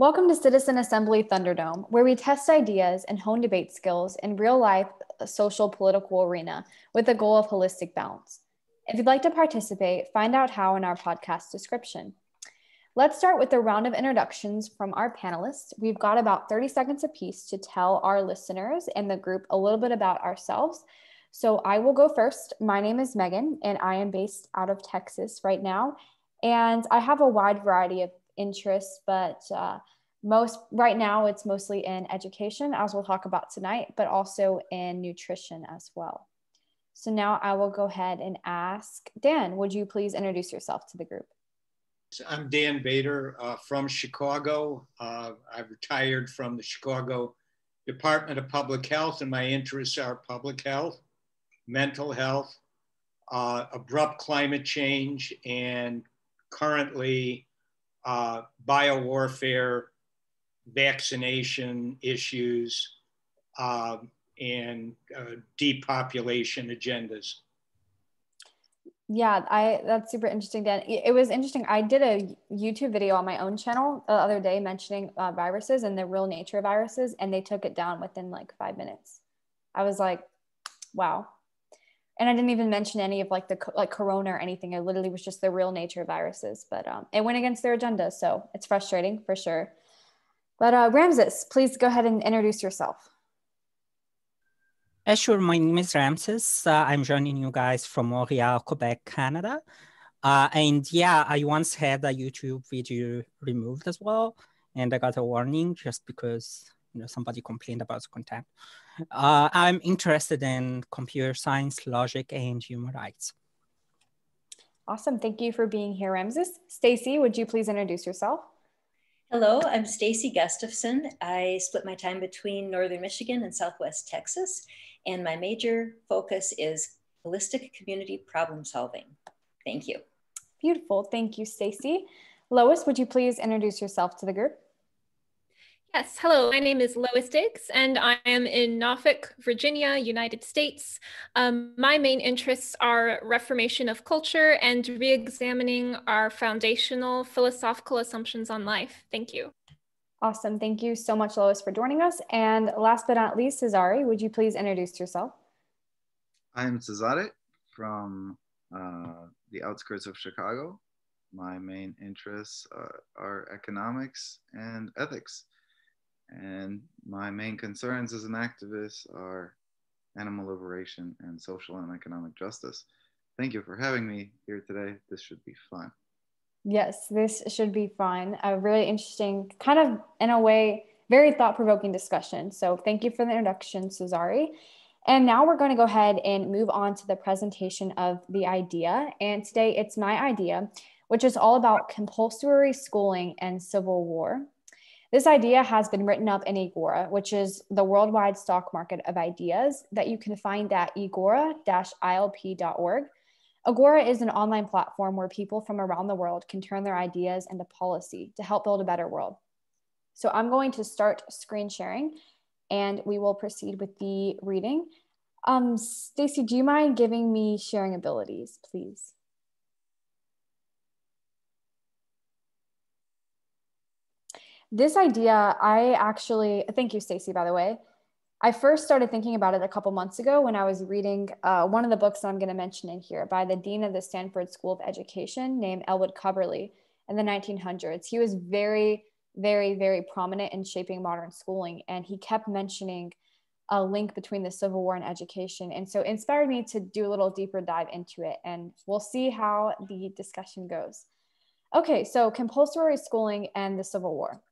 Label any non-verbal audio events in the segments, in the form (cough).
Welcome to Citizen Assembly Thunderdome, where we test ideas and hone debate skills in real life social political arena with the goal of holistic balance. If you'd like to participate, find out how in our podcast description. Let's start with a round of introductions from our panelists. We've got about 30 seconds apiece to tell our listeners and the group a little bit about ourselves. So I will go first. My name is Megan, and I am based out of Texas right now. And I have a wide variety of interests, but uh, most right now it's mostly in education, as we'll talk about tonight, but also in nutrition as well. So now I will go ahead and ask Dan, would you please introduce yourself to the group? I'm Dan Bader uh, from Chicago. Uh, I've retired from the Chicago Department of Public Health, and my interests are public health, mental health, uh, abrupt climate change, and currently uh, biowarfare, vaccination issues, uh, and uh, depopulation agendas. Yeah, I that's super interesting, Dan. It was interesting. I did a YouTube video on my own channel the other day mentioning uh, viruses and the real nature of viruses, and they took it down within like five minutes. I was like, wow, and I didn't even mention any of like the like corona or anything. It literally was just the real nature of viruses, but um, it went against their agenda, so it's frustrating for sure. But uh, Ramses, please go ahead and introduce yourself. Sure, my name is Ramses. Uh, I'm joining you guys from Montreal, Quebec, Canada. Uh, and yeah, I once had a YouTube video removed as well, and I got a warning just because you know somebody complained about the content. Uh, I'm interested in computer science, logic, and human rights. Awesome. Thank you for being here, Ramses. Stacy, would you please introduce yourself? Hello, I'm Stacy Gustafson. I split my time between Northern Michigan and Southwest Texas, and my major focus is holistic community problem solving. Thank you. Beautiful. Thank you, Stacy. Lois, would you please introduce yourself to the group? Yes, hello, my name is Lois Diggs, and I am in Norfolk, Virginia, United States. Um, my main interests are reformation of culture and re-examining our foundational philosophical assumptions on life. Thank you. Awesome. Thank you so much, Lois, for joining us. And last but not least, Cesare, would you please introduce yourself? I'm Cesare from uh, the outskirts of Chicago. My main interests uh, are economics and ethics. And my main concerns as an activist are animal liberation and social and economic justice. Thank you for having me here today. This should be fun. Yes, this should be fun. A really interesting, kind of in a way, very thought provoking discussion. So thank you for the introduction, Cesare. And now we're going to go ahead and move on to the presentation of the idea. And today it's my idea, which is all about compulsory schooling and civil war. This idea has been written up in Egora, which is the worldwide stock market of ideas that you can find at egora-ilp.org. Egora is an online platform where people from around the world can turn their ideas into policy to help build a better world. So I'm going to start screen sharing and we will proceed with the reading. Um, Stacy, do you mind giving me sharing abilities, please? This idea, I actually, thank you, Stacy, by the way. I first started thinking about it a couple months ago when I was reading uh, one of the books that I'm going to mention in here by the dean of the Stanford School of Education named Elwood Cubberley in the 1900s. He was very, very, very prominent in shaping modern schooling, and he kept mentioning a link between the Civil War and education. And so inspired me to do a little deeper dive into it, and we'll see how the discussion goes. Okay, so compulsory schooling and the Civil War.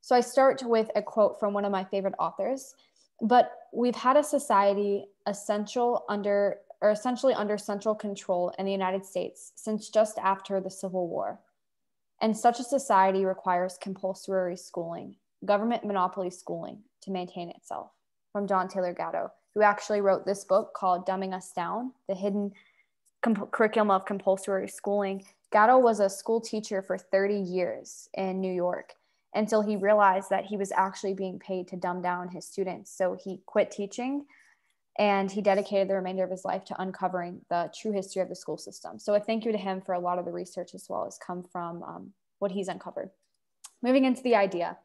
So I start with a quote from one of my favorite authors. But we've had a society essential under or essentially under central control in the United States since just after the Civil War. And such a society requires compulsory schooling, government monopoly schooling to maintain itself. From John Taylor Gatto, who actually wrote this book called Dumbing Us Down The Hidden Curriculum of Compulsory Schooling. Gatto was a school teacher for 30 years in New York until he realized that he was actually being paid to dumb down his students. So he quit teaching and he dedicated the remainder of his life to uncovering the true history of the school system. So a thank you to him for a lot of the research as well as come from um, what he's uncovered. Moving into the idea.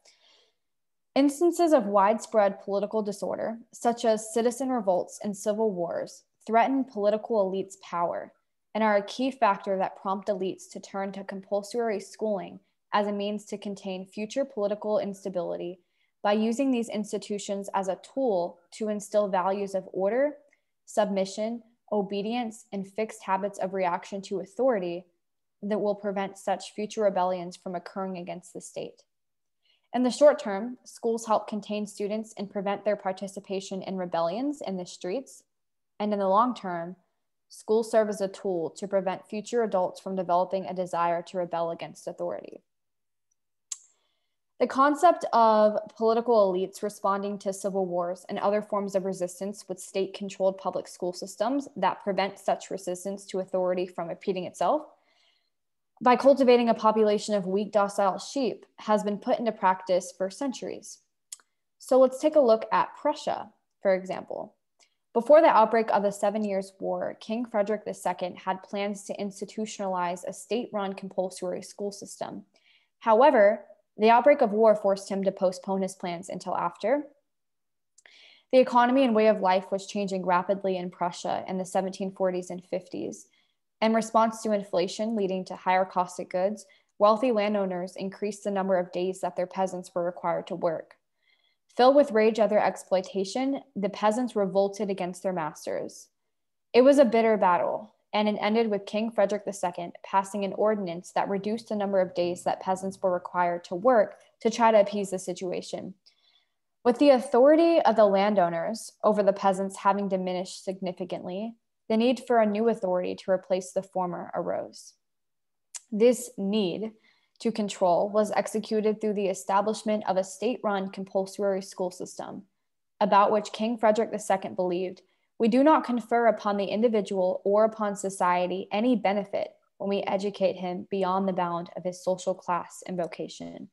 Instances of widespread political disorder, such as citizen revolts and civil wars, threaten political elites' power and are a key factor that prompt elites to turn to compulsory schooling as a means to contain future political instability by using these institutions as a tool to instill values of order, submission, obedience, and fixed habits of reaction to authority that will prevent such future rebellions from occurring against the state. In the short term, schools help contain students and prevent their participation in rebellions in the streets. And in the long term, schools serve as a tool to prevent future adults from developing a desire to rebel against authority. The concept of political elites responding to civil wars and other forms of resistance with state controlled public school systems that prevent such resistance to authority from repeating itself by cultivating a population of weak, docile sheep has been put into practice for centuries. So let's take a look at Prussia, for example. Before the outbreak of the Seven Years' War, King Frederick II had plans to institutionalize a state run compulsory school system. However, the outbreak of war forced him to postpone his plans until after. The economy and way of life was changing rapidly in Prussia in the 1740s and 50s, in response to inflation leading to higher cost of goods, wealthy landowners increased the number of days that their peasants were required to work. Filled with rage at their exploitation, the peasants revolted against their masters. It was a bitter battle, and it ended with King Frederick II passing an ordinance that reduced the number of days that peasants were required to work to try to appease the situation. With the authority of the landowners over the peasants having diminished significantly, the need for a new authority to replace the former arose. This need to control was executed through the establishment of a state run compulsory school system, about which King Frederick II believed we do not confer upon the individual or upon society any benefit when we educate him beyond the bound of his social class and vocation.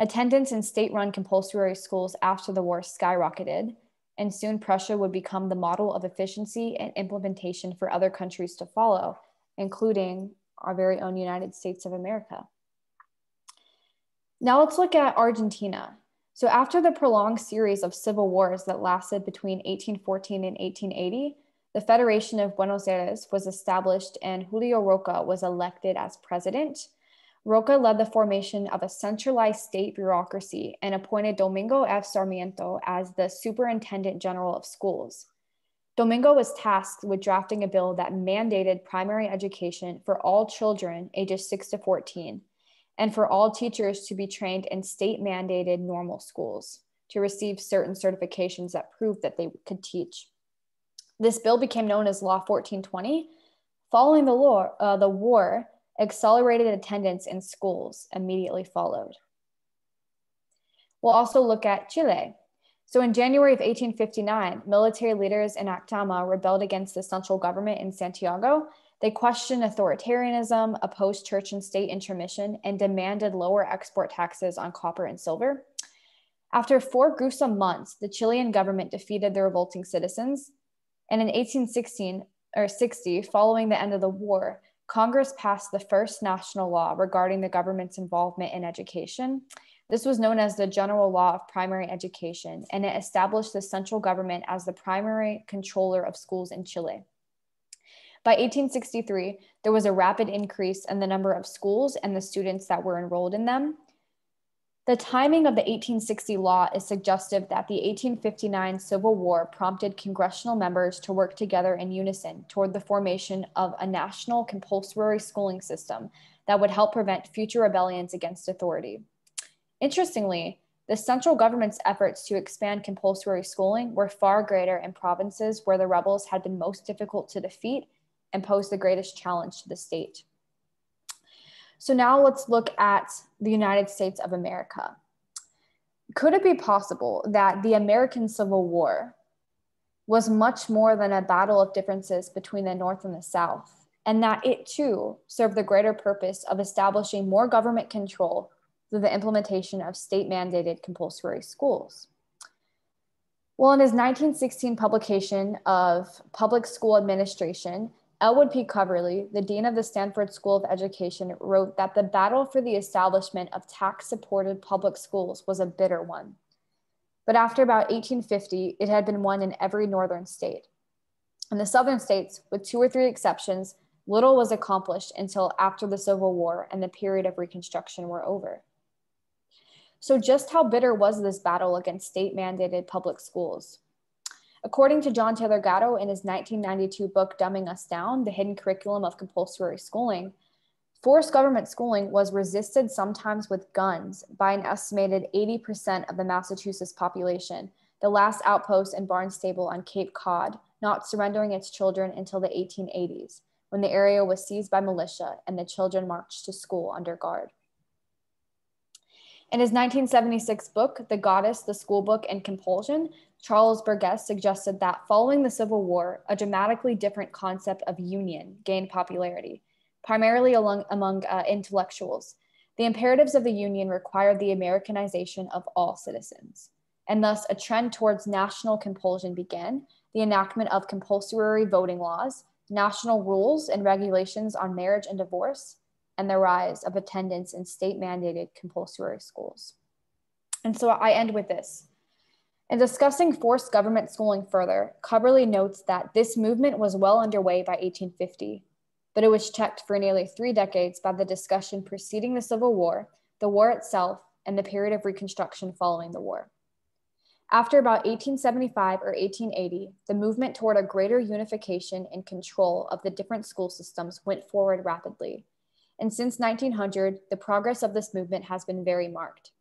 Attendance in state run compulsory schools after the war skyrocketed, and soon Prussia would become the model of efficiency and implementation for other countries to follow, including our very own United States of America. Now let's look at Argentina. So after the prolonged series of civil wars that lasted between 1814 and 1880, the Federation of Buenos Aires was established and Julio Roca was elected as president Roca led the formation of a centralized state bureaucracy and appointed Domingo F. Sarmiento as the Superintendent General of Schools. Domingo was tasked with drafting a bill that mandated primary education for all children ages 6 to 14 and for all teachers to be trained in state mandated normal schools to receive certain certifications that proved that they could teach. This bill became known as Law 1420. Following the, law, uh, the war, Accelerated attendance in schools immediately followed. We'll also look at Chile. So in January of 1859, military leaders in Atacama rebelled against the central government in Santiago. They questioned authoritarianism, opposed church and state intermission, and demanded lower export taxes on copper and silver. After four gruesome months, the Chilean government defeated the revolting citizens. And in 1816 or 60, following the end of the war, Congress passed the first national law regarding the government's involvement in education. This was known as the General Law of Primary Education, and it established the central government as the primary controller of schools in Chile. By 1863, there was a rapid increase in the number of schools and the students that were enrolled in them. The timing of the 1860 law is suggestive that the 1859 Civil War prompted congressional members to work together in unison toward the formation of a national compulsory schooling system that would help prevent future rebellions against authority. Interestingly, the central government's efforts to expand compulsory schooling were far greater in provinces where the rebels had been most difficult to defeat and posed the greatest challenge to the state. So now let's look at the United States of America. Could it be possible that the American Civil War was much more than a battle of differences between the North and the South, and that it too served the greater purpose of establishing more government control through the implementation of state mandated compulsory schools? Well, in his 1916 publication of Public School Administration, Elwood P. Cubberley, the dean of the Stanford School of Education, wrote that the battle for the establishment of tax supported public schools was a bitter one. But after about 1850, it had been won in every northern state. In the southern states, with two or three exceptions, little was accomplished until after the Civil War and the period of Reconstruction were over. So, just how bitter was this battle against state mandated public schools? According to John Taylor Gatto in his 1992 book, Dumbing Us Down The Hidden Curriculum of Compulsory Schooling, forced government schooling was resisted sometimes with guns by an estimated 80% of the Massachusetts population, the last outpost and Barnstable on Cape Cod, not surrendering its children until the 1880s, when the area was seized by militia and the children marched to school under guard. In his 1976 book, The Goddess, the School Book, and Compulsion, Charles Burgess suggested that following the Civil War, a dramatically different concept of union gained popularity, primarily among, among uh, intellectuals. The imperatives of the Union required the Americanization of all citizens, and thus a trend towards national compulsion began, the enactment of compulsory voting laws, national rules and regulations on marriage and divorce, and the rise of attendance in state mandated compulsory schools. And so I end with this. In discussing forced government schooling further, Cubberley notes that this movement was well underway by 1850, but it was checked for nearly three decades by the discussion preceding the Civil War, the war itself, and the period of Reconstruction following the war. After about 1875 or 1880, the movement toward a greater unification and control of the different school systems went forward rapidly. And since 1900, the progress of this movement has been very marked.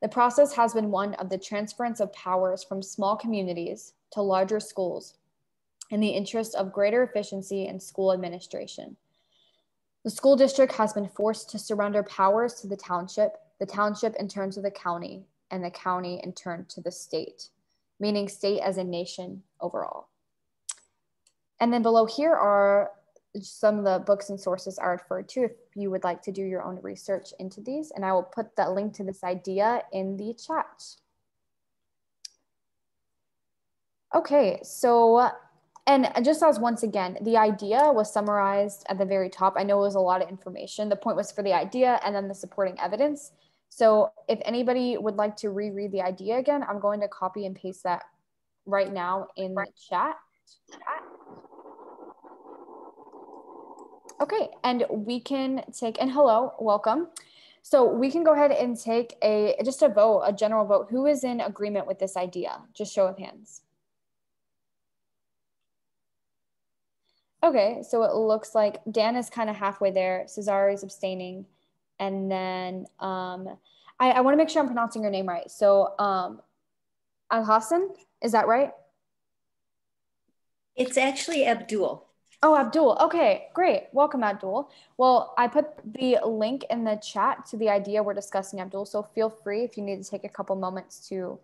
The process has been one of the transference of powers from small communities to larger schools in the interest of greater efficiency in school administration. The school district has been forced to surrender powers to the township, the township in turn to the county, and the county in turn to the state, meaning state as a nation overall. And then below here are some of the books and sources are referred to if you would like to do your own research into these. And I will put that link to this idea in the chat. Okay, so, and just as once again, the idea was summarized at the very top. I know it was a lot of information. The point was for the idea and then the supporting evidence. So if anybody would like to reread the idea again, I'm going to copy and paste that right now in the chat. Okay, and we can take, and hello, welcome. So we can go ahead and take a, just a vote, a general vote. Who is in agreement with this idea? Just show of hands. Okay, so it looks like Dan is kind of halfway there. Cesare is abstaining. And then um, I, I want to make sure I'm pronouncing your name right. So um, Al Hassan, is that right? It's actually Abdul. Oh, Abdul. Okay, great. Welcome, Abdul. Well, I put the link in the chat to the idea we're discussing, Abdul. So feel free if you need to take a couple moments to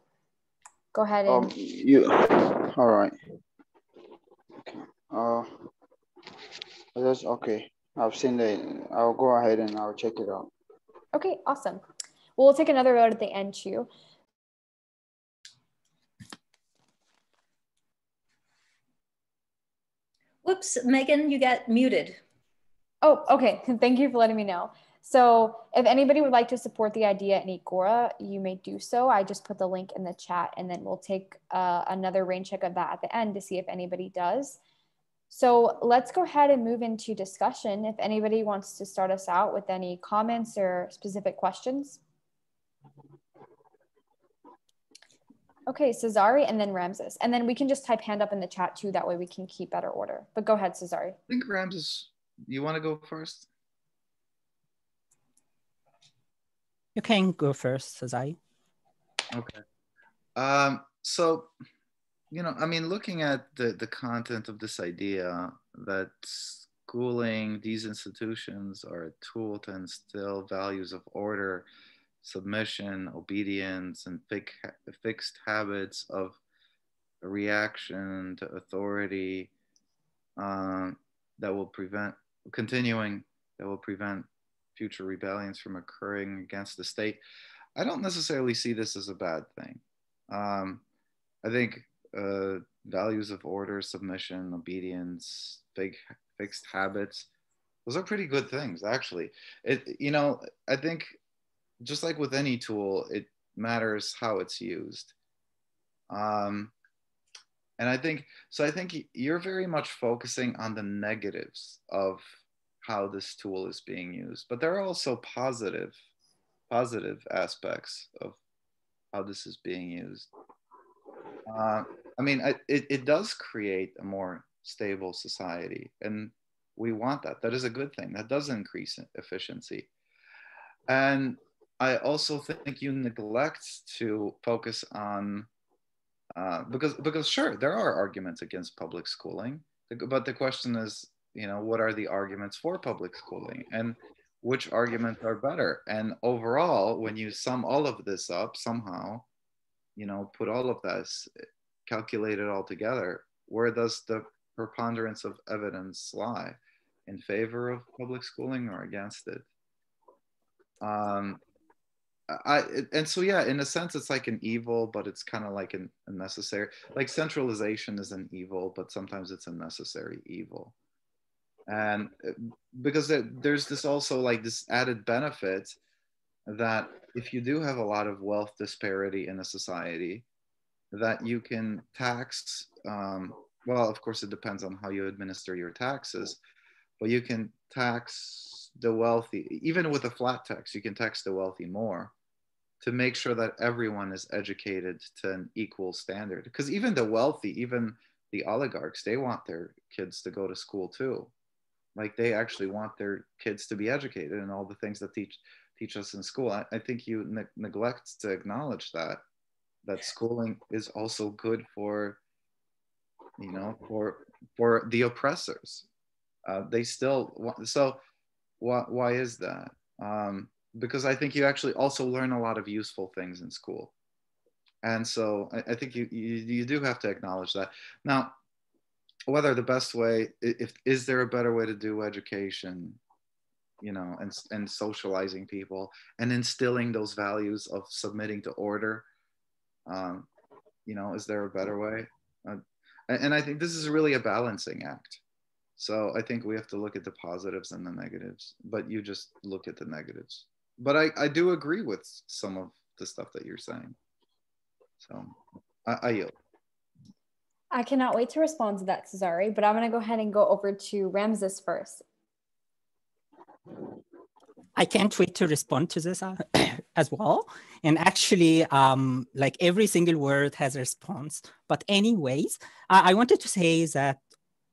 go ahead and. Um, you. All right. Okay. Uh, that's okay. I've seen it. I'll go ahead and I'll check it out. Okay, awesome. Well, we'll take another vote at the end too. Whoops, Megan, you got muted. Oh, okay. Thank you for letting me know. So if anybody would like to support the idea in Egora, you may do so. I just put the link in the chat and then we'll take uh, another rain check of that at the end to see if anybody does. So let's go ahead and move into discussion. If anybody wants to start us out with any comments or specific questions. Okay, Cesari and then Ramses. And then we can just type hand up in the chat too. That way we can keep better order. But go ahead, Cesari. I think Ramses, you want to go first? You can go first, Cesari. Okay. Um, so, you know, I mean, looking at the, the content of this idea that schooling, these institutions are a tool to instill values of order, submission, obedience, and fixed habits of reaction to authority um, that will prevent continuing that will prevent future rebellions from occurring against the state. I don't necessarily see this as a bad thing. Um, I think uh, values of order, submission, obedience, big fixed habits. Those are pretty good things, actually. It, you know, I think just like with any tool, it matters how it's used. Um, and I think so. I think you're very much focusing on the negatives of how this tool is being used, but there are also positive, positive aspects of how this is being used. Uh, I mean, it, it does create a more stable society, and we want that. That is a good thing. That does increase efficiency. And I also think you neglect to focus on uh, because because sure there are arguments against public schooling, but the question is you know what are the arguments for public schooling and which arguments are better? And overall when you sum all of this up somehow you know put all of this calculate it all together where does the preponderance of evidence lie? In favor of public schooling or against it? Um, I and so yeah, in a sense, it's like an evil, but it's kind of like an, a necessary. Like centralization is an evil, but sometimes it's a necessary evil. And uh, because there's this also like this added benefit that if you do have a lot of wealth disparity in a society, that you can tax. Um, well, of course, it depends on how you administer your taxes, but you can tax the wealthy, even with a flat tax, you can tax the wealthy more to make sure that everyone is educated to an equal standard. Because even the wealthy, even the oligarchs, they want their kids to go to school too. Like they actually want their kids to be educated and all the things that teach teach us in school. I, I think you ne- neglect to acknowledge that that schooling is also good for you know for for the oppressors. Uh, they still want, so why, why is that? Um, because I think you actually also learn a lot of useful things in school. And so I, I think you, you, you do have to acknowledge that. Now, whether the best way, if is there a better way to do education, you know, and, and socializing people and instilling those values of submitting to order, um, you know, is there a better way? Uh, and I think this is really a balancing act. So I think we have to look at the positives and the negatives, but you just look at the negatives but I, I do agree with some of the stuff that you're saying. So I, I yield. I cannot wait to respond to that, Cesare, but I'm going to go ahead and go over to Ramses first. I can't wait to respond to this uh, (coughs) as well. And actually, um, like every single word has a response. But anyways, uh, I wanted to say that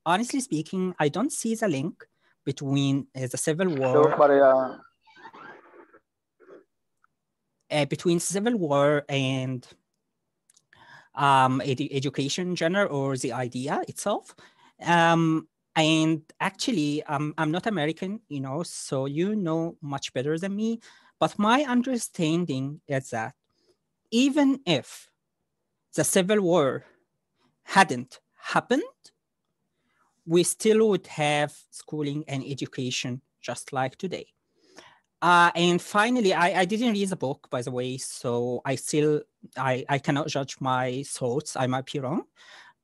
honestly speaking, I don't see the link between uh, the civil war. So, but, uh, uh, between civil war and um, ed- education in general or the idea itself. Um, and actually, um, I'm not American, you know, so you know much better than me. But my understanding is that even if the Civil War hadn't happened, we still would have schooling and education just like today. Uh, and finally, I, I didn't read the book, by the way, so I still I, I cannot judge my thoughts. I might be wrong,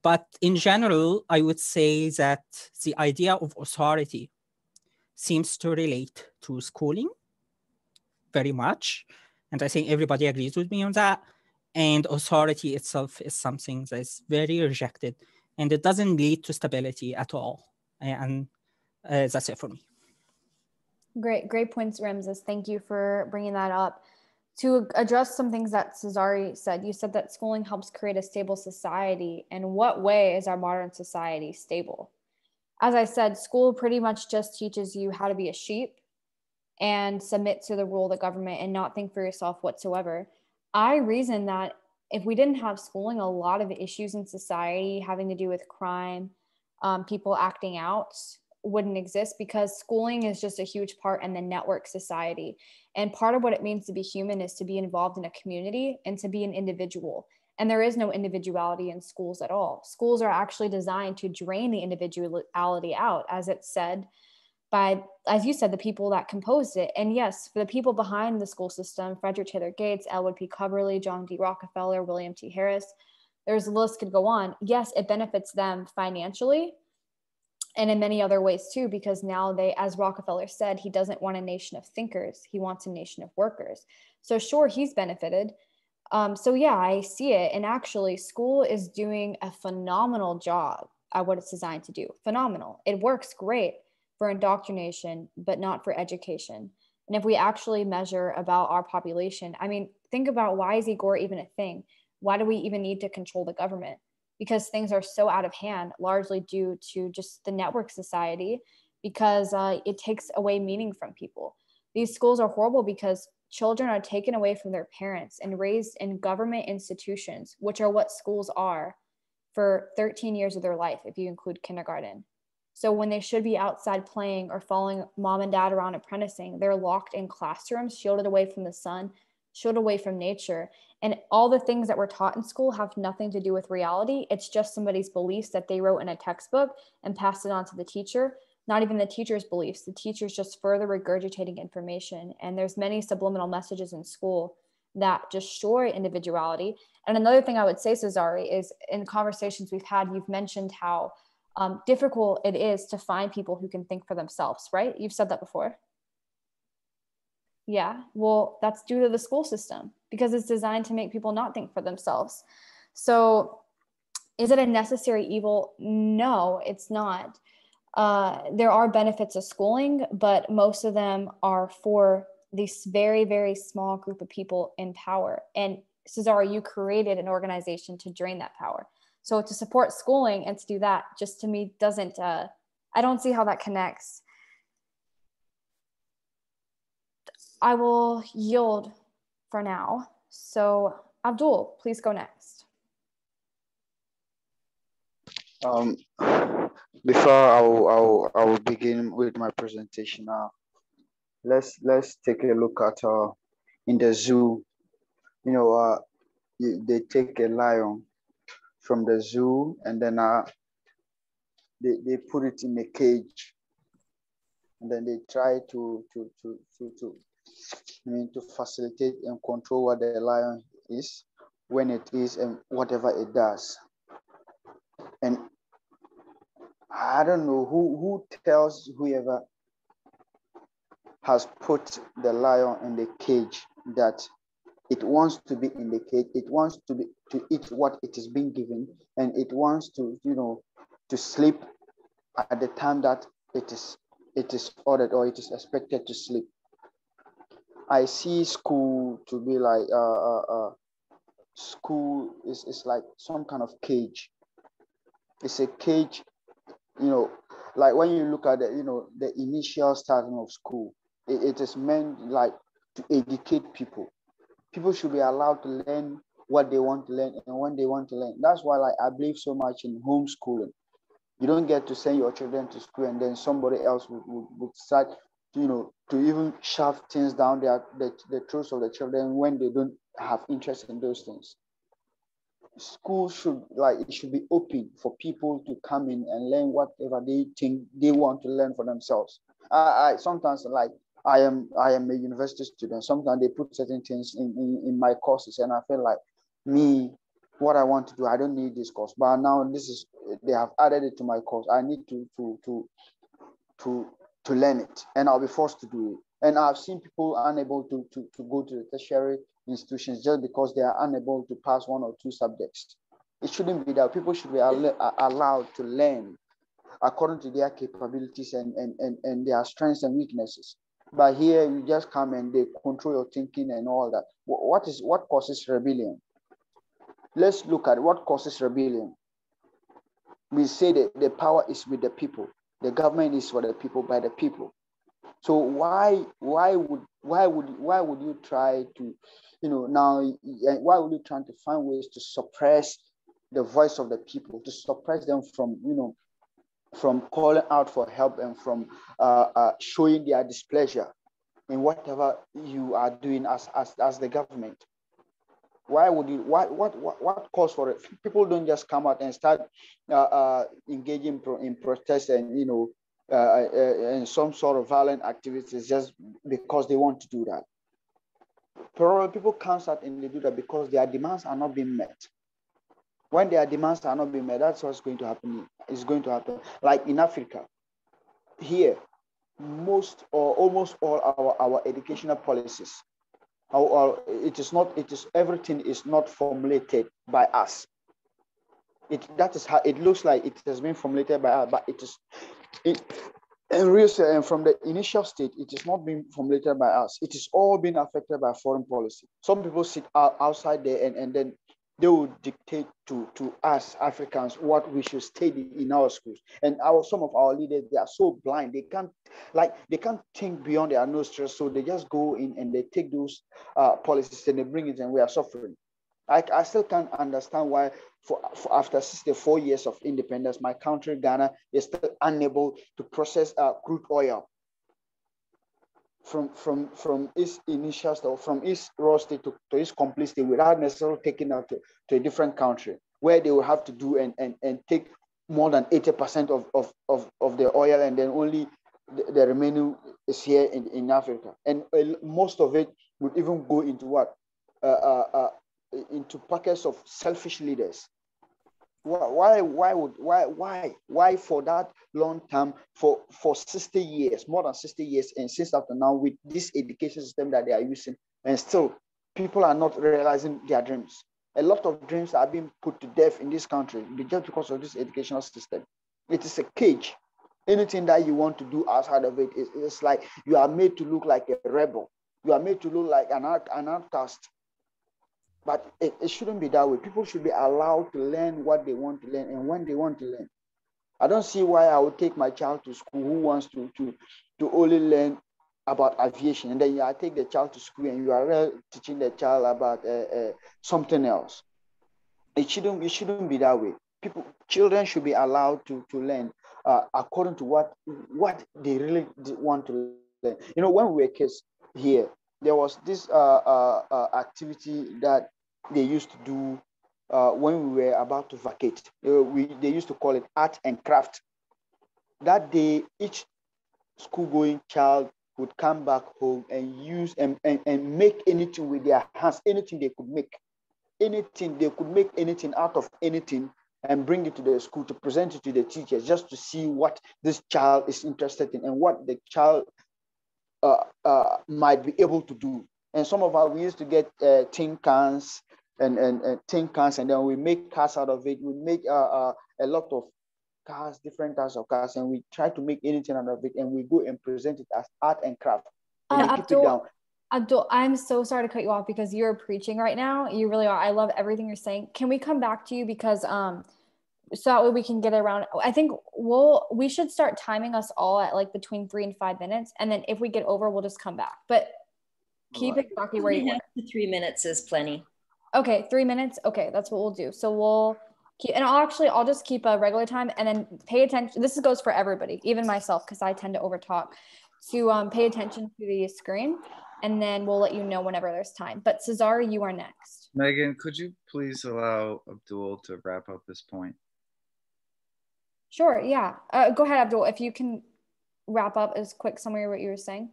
but in general, I would say that the idea of authority seems to relate to schooling very much, and I think everybody agrees with me on that. And authority itself is something that is very rejected, and it doesn't lead to stability at all. And uh, that's it for me. Great, great points, Ramses. Thank you for bringing that up. To address some things that Cesari said, you said that schooling helps create a stable society. In what way is our modern society stable? As I said, school pretty much just teaches you how to be a sheep and submit to the rule of the government and not think for yourself whatsoever. I reason that if we didn't have schooling, a lot of issues in society having to do with crime, um, people acting out, wouldn't exist because schooling is just a huge part in the network society. And part of what it means to be human is to be involved in a community and to be an individual. And there is no individuality in schools at all. Schools are actually designed to drain the individuality out, as it's said by, as you said, the people that composed it. And yes, for the people behind the school system, Frederick Taylor Gates, Elwood P. Cubberley, John D. Rockefeller, William T. Harris, there's a list could go on. Yes, it benefits them financially and in many other ways too, because now they, as Rockefeller said, he doesn't want a nation of thinkers, he wants a nation of workers. So, sure, he's benefited. Um, so, yeah, I see it. And actually, school is doing a phenomenal job at what it's designed to do. Phenomenal. It works great for indoctrination, but not for education. And if we actually measure about our population, I mean, think about why is Egora even a thing? Why do we even need to control the government? Because things are so out of hand, largely due to just the network society, because uh, it takes away meaning from people. These schools are horrible because children are taken away from their parents and raised in government institutions, which are what schools are for 13 years of their life, if you include kindergarten. So when they should be outside playing or following mom and dad around apprenticing, they're locked in classrooms, shielded away from the sun, shielded away from nature. And all the things that were taught in school have nothing to do with reality. It's just somebody's beliefs that they wrote in a textbook and passed it on to the teacher. Not even the teacher's beliefs. The teacher's just further regurgitating information. And there's many subliminal messages in school that destroy individuality. And another thing I would say, Cesare, is in conversations we've had, you've mentioned how um, difficult it is to find people who can think for themselves, right? You've said that before. Yeah, well, that's due to the school system because it's designed to make people not think for themselves. So, is it a necessary evil? No, it's not. Uh, there are benefits of schooling, but most of them are for this very, very small group of people in power. And Cesar, you created an organization to drain that power. So to support schooling and to do that just to me doesn't, uh, I don't see how that connects. I will yield for now. So Abdul, please go next. Um, before I will, I will, I will begin with my presentation now, let's let's take a look at uh, in the zoo. You know, uh, they take a lion from the zoo and then uh, they, they put it in a cage and then they try to to to to, to I mean to facilitate and control what the lion is when it is and whatever it does. And I don't know who who tells whoever has put the lion in the cage that it wants to be in the cage it wants to be to eat what it is being given and it wants to you know to sleep at the time that it is it is ordered or it is expected to sleep i see school to be like uh, uh, uh school is, is like some kind of cage it's a cage you know like when you look at the you know the initial starting of school it, it is meant like to educate people people should be allowed to learn what they want to learn and when they want to learn. That's why like, I believe so much in homeschooling. You don't get to send your children to school and then somebody else would, would, would start, you know, to even shove things down their, the, the throats of the children when they don't have interest in those things. School should like it should be open for people to come in and learn whatever they think they want to learn for themselves. I, I sometimes like I am I am a university student. Sometimes they put certain things in, in, in my courses, and I feel like me, what I want to do, I don't need this course. But now this is they have added it to my course. I need to to to to to learn it, and I'll be forced to do it. And I've seen people unable to, to, to go to the tertiary institutions just because they are unable to pass one or two subjects. It shouldn't be that. People should be allowed to learn according to their capabilities and, and, and, and their strengths and weaknesses. But here you just come and they control your thinking and all that. What is what causes rebellion? Let's look at what causes rebellion. We say that the power is with the people. The government is for the people by the people. So why why would why would why would you try to, you know, now why would you try to find ways to suppress the voice of the people, to suppress them from, you know, from calling out for help and from uh, uh, showing their displeasure in whatever you are doing as, as, as the government. Why would you, what, what, what, what calls for it? People don't just come out and start uh, uh engaging pro, in protest and, you know, uh, uh, in some sort of violent activities just because they want to do that. Probably people come out and they do that because their demands are not being met. When their demands are not being met, that's what's going to happen. Is going to happen. Like in Africa, here, most or almost all our, our educational policies, our, uh, our, it is not, it is everything is not formulated by us. It that is how it looks like it has been formulated by us, but it is it and real and from the initial state, it is not being formulated by us. It is all being affected by foreign policy. Some people sit out, outside there and, and then they will dictate to, to us Africans what we should study in our schools. And our some of our leaders, they are so blind, they can't like they can't think beyond their nostrils. So they just go in and they take those uh, policies and they bring it and we are suffering. I, I still can't understand why for, for, after 64 years of independence, my country, Ghana, is still unable to process uh, crude oil from, from, from its initial state, from its raw state to, to its complete state without necessarily taking it to, to a different country where they will have to do and, and, and take more than 80% of, of, of, of the oil and then only the, the remaining is here in, in Africa. And most of it would even go into what? Uh, uh, uh into pockets of selfish leaders. Why, why would, why, why, why for that long time, for, for 60 years, more than 60 years, and since after now with this education system that they are using, and still people are not realizing their dreams. A lot of dreams are being put to death in this country just because of this educational system. It is a cage. Anything that you want to do outside of it is it's like you are made to look like a rebel. You are made to look like an, an outcast but it, it shouldn't be that way. People should be allowed to learn what they want to learn and when they want to learn. I don't see why I would take my child to school who wants to, to, to only learn about aviation. And then I take the child to school and you are teaching the child about uh, uh, something else. It shouldn't, it shouldn't be that way. People, children should be allowed to, to learn uh, according to what, what they really want to learn. You know, when we were kids here, there was this uh, uh, uh activity that they used to do uh, when we were about to vacate. We, they used to call it art and craft. That day, each school-going child would come back home and use and, and, and make anything with their hands, anything they could make. Anything, they could make anything out of anything and bring it to the school to present it to the teachers just to see what this child is interested in and what the child might be able to do. And some of us, we used to get uh, tin cans and, and, and tin cans, and then we make cars out of it. We make uh, uh, a lot of cars, different types of cars, and we try to make anything out of it, and we go and present it as art and craft. And uh, keep it down. Abdul, I'm so sorry to cut you off because you're preaching right now. You really are. I love everything you're saying. Can we come back to you because um so that way we can get around i think we'll we should start timing us all at like between three and five minutes. And then if we get over we'll just come back. But keep right. exactly where you are. three minutes is plenty. Okay three minutes? Okay that's what we'll do. So we'll keep and i'll actually i'll just keep a regular time and then pay attention. This goes for everybody even myself because i tend to overtalk to um, pay attention to the screen. And then we'll let you know whenever there's time. But cesar you are next. Megan could you please allow abdul to wrap up this point Sure. Yeah. Uh, go ahead, Abdul. If you can wrap up as quick summary what you were saying.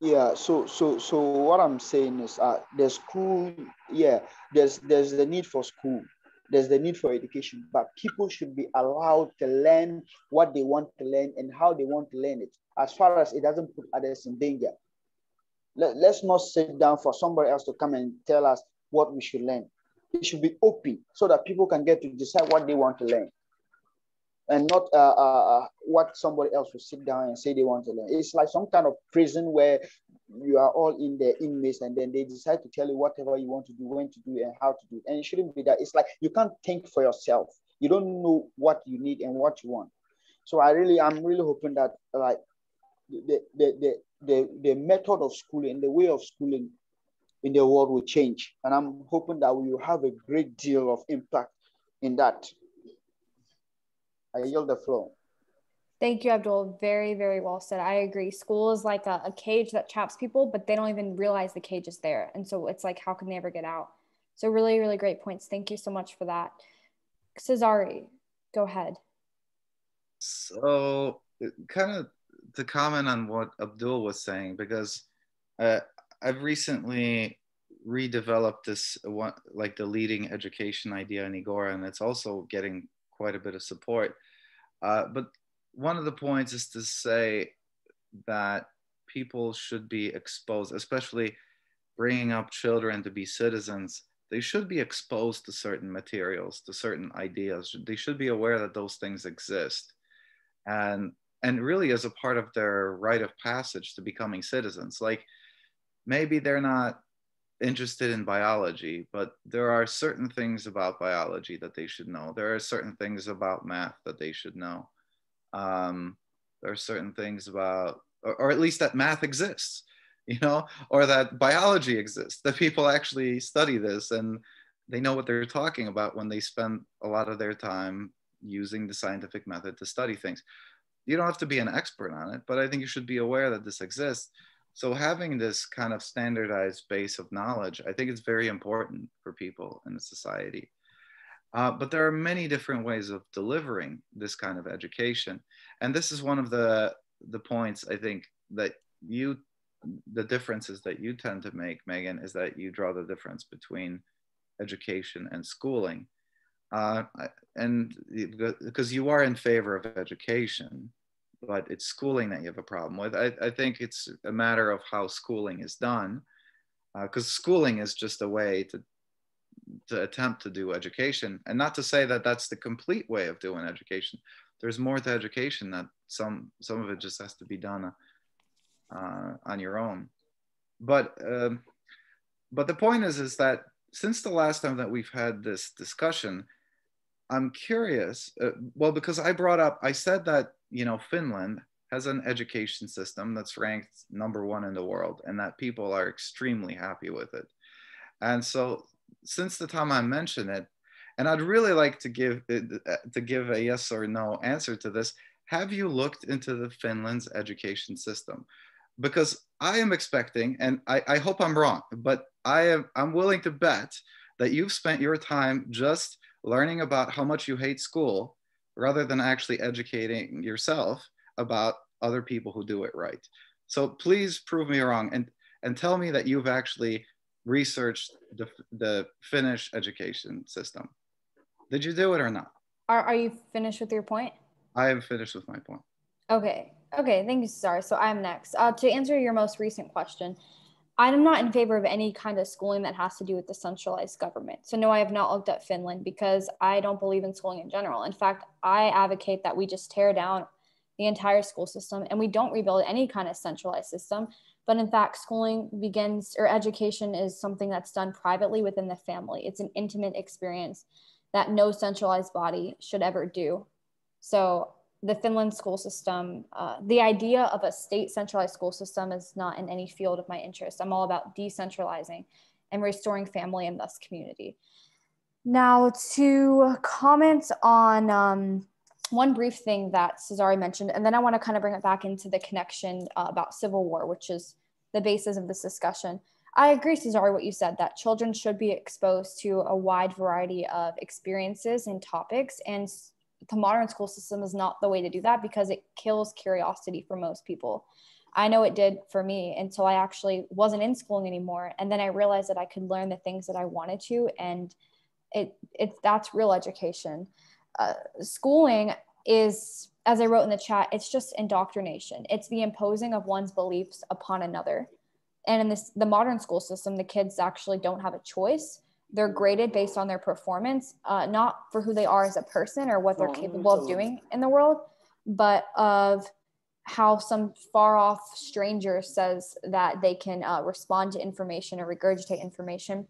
Yeah. So so so what I'm saying is, uh, the school. Yeah. There's there's the need for school. There's the need for education, but people should be allowed to learn what they want to learn and how they want to learn it, as far as it doesn't put others in danger. Let, let's not sit down for somebody else to come and tell us what we should learn. It should be open so that people can get to decide what they want to learn and not uh, uh, uh, what somebody else will sit down and say they want to learn. It's like some kind of prison where you are all in the inmates and then they decide to tell you whatever you want to do, when to do, and how to do. And it shouldn't be that. It's like you can't think for yourself. You don't know what you need and what you want. So I really, I'm really hoping that like the the the the, the method of schooling, the way of schooling in the world will change. And I'm hoping that we will have a great deal of impact in that. I yield the floor. Thank you, Abdul. Very, very well said. I agree. School is like a, a, cage that traps people, but they don't even realize the cage is there. And so it's like, how can they ever get out? So, really, really great points. Thank you so much for that. Cesari, go ahead. So, kind of to comment on what Abdul was saying, because uh, I've recently redeveloped this one like the leading education idea in Egora, and it's also getting quite a bit of support. Uh, but one of the points is to say that people should be exposed, especially bringing up children to be citizens. They should be exposed to certain materials, to certain ideas. They should be aware that those things exist, and and really as a part of their rite of passage to becoming citizens. Like maybe they're not interested in biology, but there are certain things about biology that they should know. There are certain things about math that they should know. Um, there are certain things about, or, or, at least that math exists, (laughs) you know, or that biology exists, that people actually study this and they know what they're talking about when they spend a lot of their time using the scientific method to study things. You don't have to be an expert on it, but I think you should be aware that this exists so having this kind of standardized base of knowledge, I think it's very important for people in society. Uh, but there are many different ways of delivering this kind of education. And this is one of the, the points I think that you, the differences that you tend to make, Megan, is that you draw the difference between education and schooling. Uh, and because you are in favor of education, but it's schooling that you have a problem with. I, I think it's a matter of how schooling is done, because uh, schooling is just a way to to attempt to do education, and not to say that that's the complete way of doing education. There's more to education that some some of it just has to be done uh, on your own. But um, but the point is is that since the last time that we've had this discussion, I'm curious. Uh, well, because I brought up, I said that you know, Finland has an education system that's ranked number one in the world and that people are extremely happy with it. And so since the time I mentioned it, and I'd really like to give uh, to give a yes or no answer to this. Have you looked into the Finland's education system? Because I am expecting, and I, I hope I'm wrong, but I am I'm willing to bet that you've spent your time just learning about how much you hate school rather than actually educating yourself about other people who do it right. So please prove me wrong and, and tell me that you've actually researched the, the Finnish education system. Did you do it or not? Are, are you finished with your point? I am finished with my point. Okay. Okay. Thank you, Cesar. So I'm next. Uh, to answer your most recent question, I'm not in favor of any kind of schooling that has to do with the centralized government. So, no, I have not looked at Finland because I don't believe in schooling in general. In fact, I advocate that we just tear down the entire school system and we don't rebuild any kind of centralized system. But in fact, schooling begins or education is something that's done privately within the family. It's an intimate experience that no centralized body should ever do. So, the Finland school system, uh, the idea of a state centralized school system is not in any field of my interest. I'm all about decentralizing and restoring family and thus community. Now, to comment on um, one brief thing that Cesare mentioned, and then I want to kind of bring it back into the connection uh, about civil war, which is the basis of this discussion. I agree, Cesare, what you said that children should be exposed to a wide variety of experiences and topics, and the modern school system is not the way to do that because it kills curiosity for most people. I know it did for me until I actually wasn't in schooling anymore. And then I realized that I could learn the things that I wanted to. And it, it that's real education. Uh, schooling is, as I wrote in the chat, it's just indoctrination. It's the imposing of one's beliefs upon another. And in this, the modern school system, the kids actually don't have a choice they're graded based on their performance, uh, not for who they are as a person or what they're capable of doing in the world, but of how some far off stranger says that they can uh, respond to information or regurgitate information.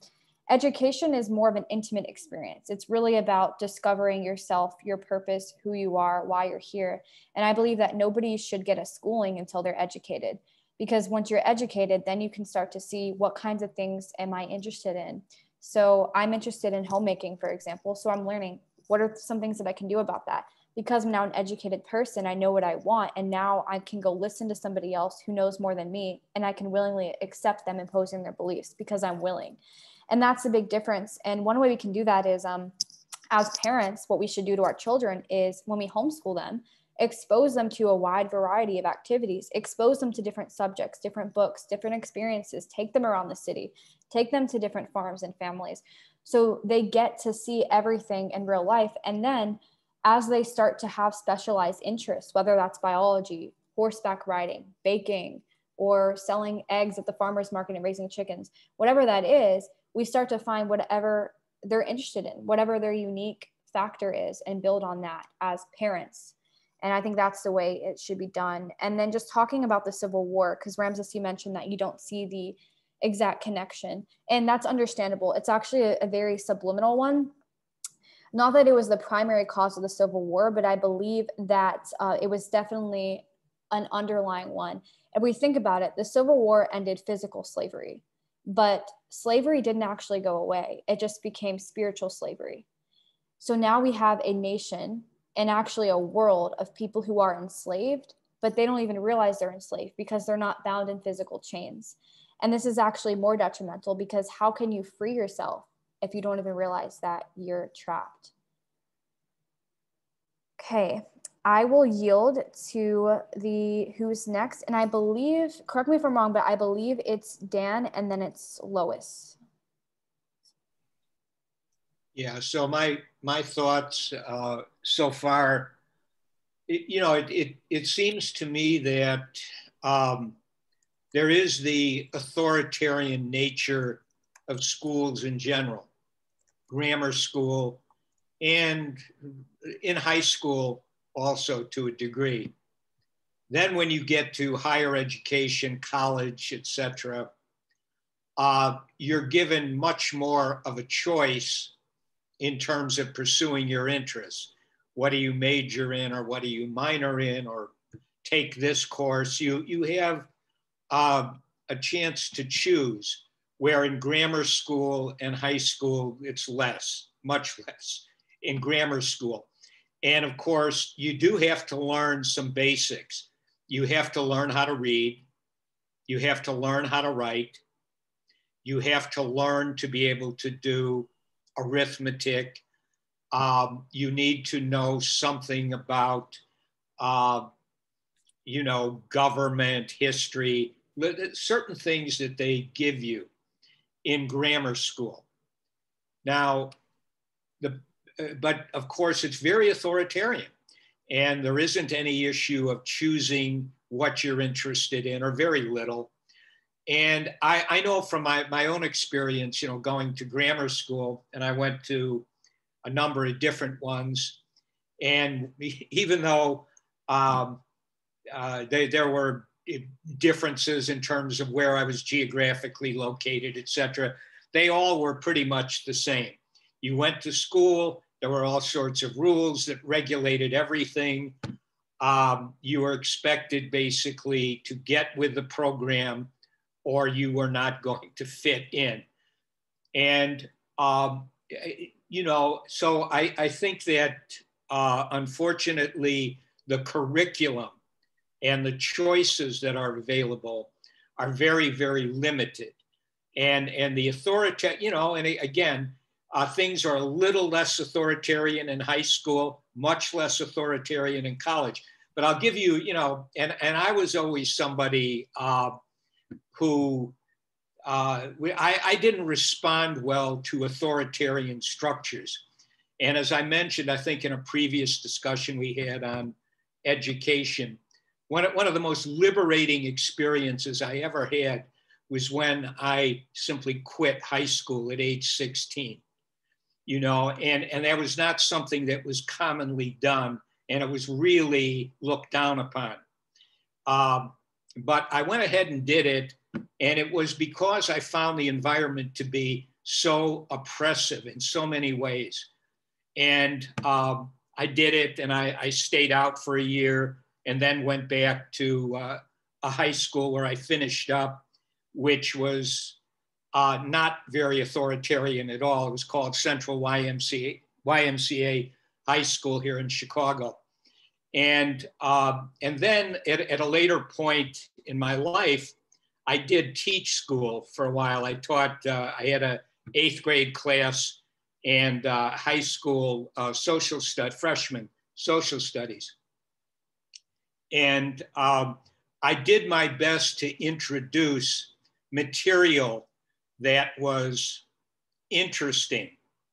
Education is more of an intimate experience. It's really about discovering yourself, your purpose, who you are, why you're here. And I believe that nobody should get a schooling until they're educated. Because once you're educated, then you can start to see what kinds of things am I interested in? So I'm interested in homemaking, for example. So I'm learning what are some things that I can do about that. Because I'm now an educated person, I know what I want. And now I can go listen to somebody else who knows more than me, and I can willingly accept them imposing their beliefs because I'm willing. And that's a big difference. And one way we can do that is um, as parents, what we should do to our children is when we homeschool them, expose them to a wide variety of activities, expose them to different subjects, different books, different experiences, take them around the city, take them to different farms and families. So they get to see everything in real life. And then as they start to have specialized interests, whether that's biology, horseback riding, baking, or selling eggs at the farmer's market and raising chickens, whatever that is, we start to find whatever they're interested in, whatever their unique factor is, and build on that as parents and I think that's the way it should be done. And then just talking about the Civil War, because Ramses, you mentioned that you don't see the exact connection, and that's understandable. It's actually a, a very subliminal one. Not that it was the primary cause of the Civil War, but I believe that uh, it was definitely an underlying one. If we think about it, the Civil War ended physical slavery, but slavery didn't actually go away. It just became spiritual slavery. So now we have a nation and actually a world of people who are enslaved, but they don't even realize they're enslaved because they're not bound in physical chains. And this is actually more detrimental because how can you free yourself if you don't even realize that you're trapped? Okay, I will yield to the who's next. And I believe, correct me if I'm wrong, but I believe it's Dan and then it's Lois. Yeah, so my my thoughts uh, so far, it, you know, it, it, it seems to me that um, there is the authoritarian nature of schools in general, grammar school, and in high school also to a degree. Then when you get to higher education, college, etc., uh, you're given much more of a choice in terms of pursuing your interests. What do you major in, or what do you minor in, or take this course? You you have uh, a chance to choose. Where in grammar school and high school, it's less, much less in grammar school. And of course, you do have to learn some basics. You have to learn how to read. You have to learn how to write. You have to learn to be able to do arithmetic. Um, you need to know something about, uh, you know, government, history, certain things that they give you in grammar school. Now, the, uh, but of course, it's very authoritarian, and there isn't any issue of choosing what you're interested in, or very little. And I, I know from my, my own experience, you know, going to grammar school, and I went to a number of different ones. And (laughs) even though um, uh, they, there were differences in terms of where I was geographically located, et cetera, they all were pretty much the same. You went to school, there were all sorts of rules that regulated everything. Um, you were expected basically to get with the program or you were not going to fit in. And, um, you know, so I, I think that uh, unfortunately, the curriculum and the choices that are available are very, very limited. And, and the authority, you know, and again, uh, things are a little less authoritarian in high school, much less authoritarian in college. But I'll give you, you know, and, and I was always somebody, uh, who uh, we, I, I didn't respond well to authoritarian structures. And as I mentioned, I think in a previous discussion we had on education, one, one of the most liberating experiences I ever had was when I simply quit high school at age 16. You know, and, and that was not something that was commonly done, and it was really looked down upon. Um, but I went ahead and did it and it was because I found the environment to be so oppressive in so many ways. And um, I did it and I, I, stayed out for a year and then went back to uh, a high school where I finished up, which was uh, not very authoritarian at all. It was called Central YMCA, YMCA High School here in Chicago. And, uh, and then at, at a later point in my life, I did teach school for a while. I taught, uh, I had a eighth grade class and uh, high school uh, social stud, freshman social studies. And um, I did my best to introduce material that was interesting.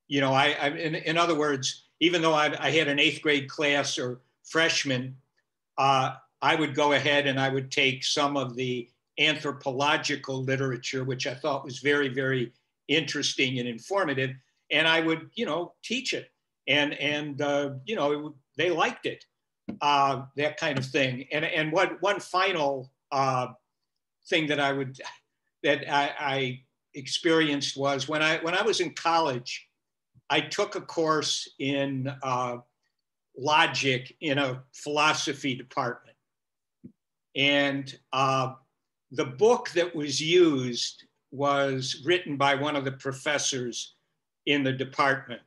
You know, I, I in, in other words, even though I, I had an eighth grade class or freshman, uh, I would go ahead and I would take some of the anthropological literature, which I thought was very, very interesting and informative, and I would, you know, teach it. And and uh, you know, they liked it, uh, that kind of thing. And and what one final uh, thing that I would that I, I experienced was when I when I was in college, I took a course in uh, logic in a philosophy department, and uh, the book that was used was written by one of the professors in the department,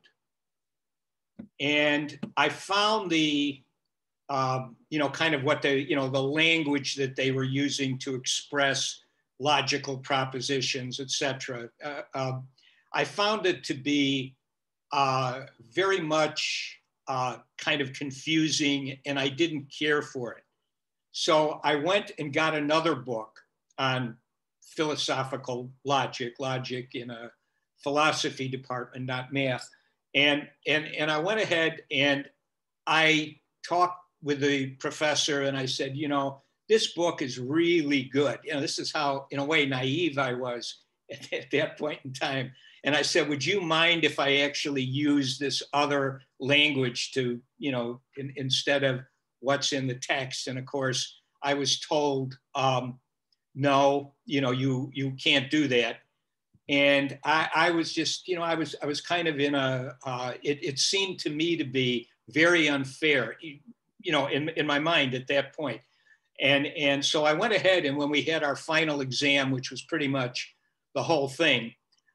and I found the uh, you know kind of what they you know the language that they were using to express logical propositions, etc. Uh, uh, I found it to be uh, very much uh, kind of confusing and I didn't care for it. So I went and got another book on philosophical logic, logic in a philosophy department, not math. And, and, and I went ahead and I talked with the professor and I said, you know, this book is really good. You know, this is how, in a way, naive I was at, (laughs) at that point in time. And I said, would you mind if I actually use this other language to, you know, in, instead of what's in the text? And of course, I was told, um, no, you know, you you can't do that. And I, I was just, you know, I was I was kind of in a. Uh, it, it seemed to me to be very unfair, you know, in in my mind at that point. And, and so I went ahead and when we had our final exam, which was pretty much the whole thing,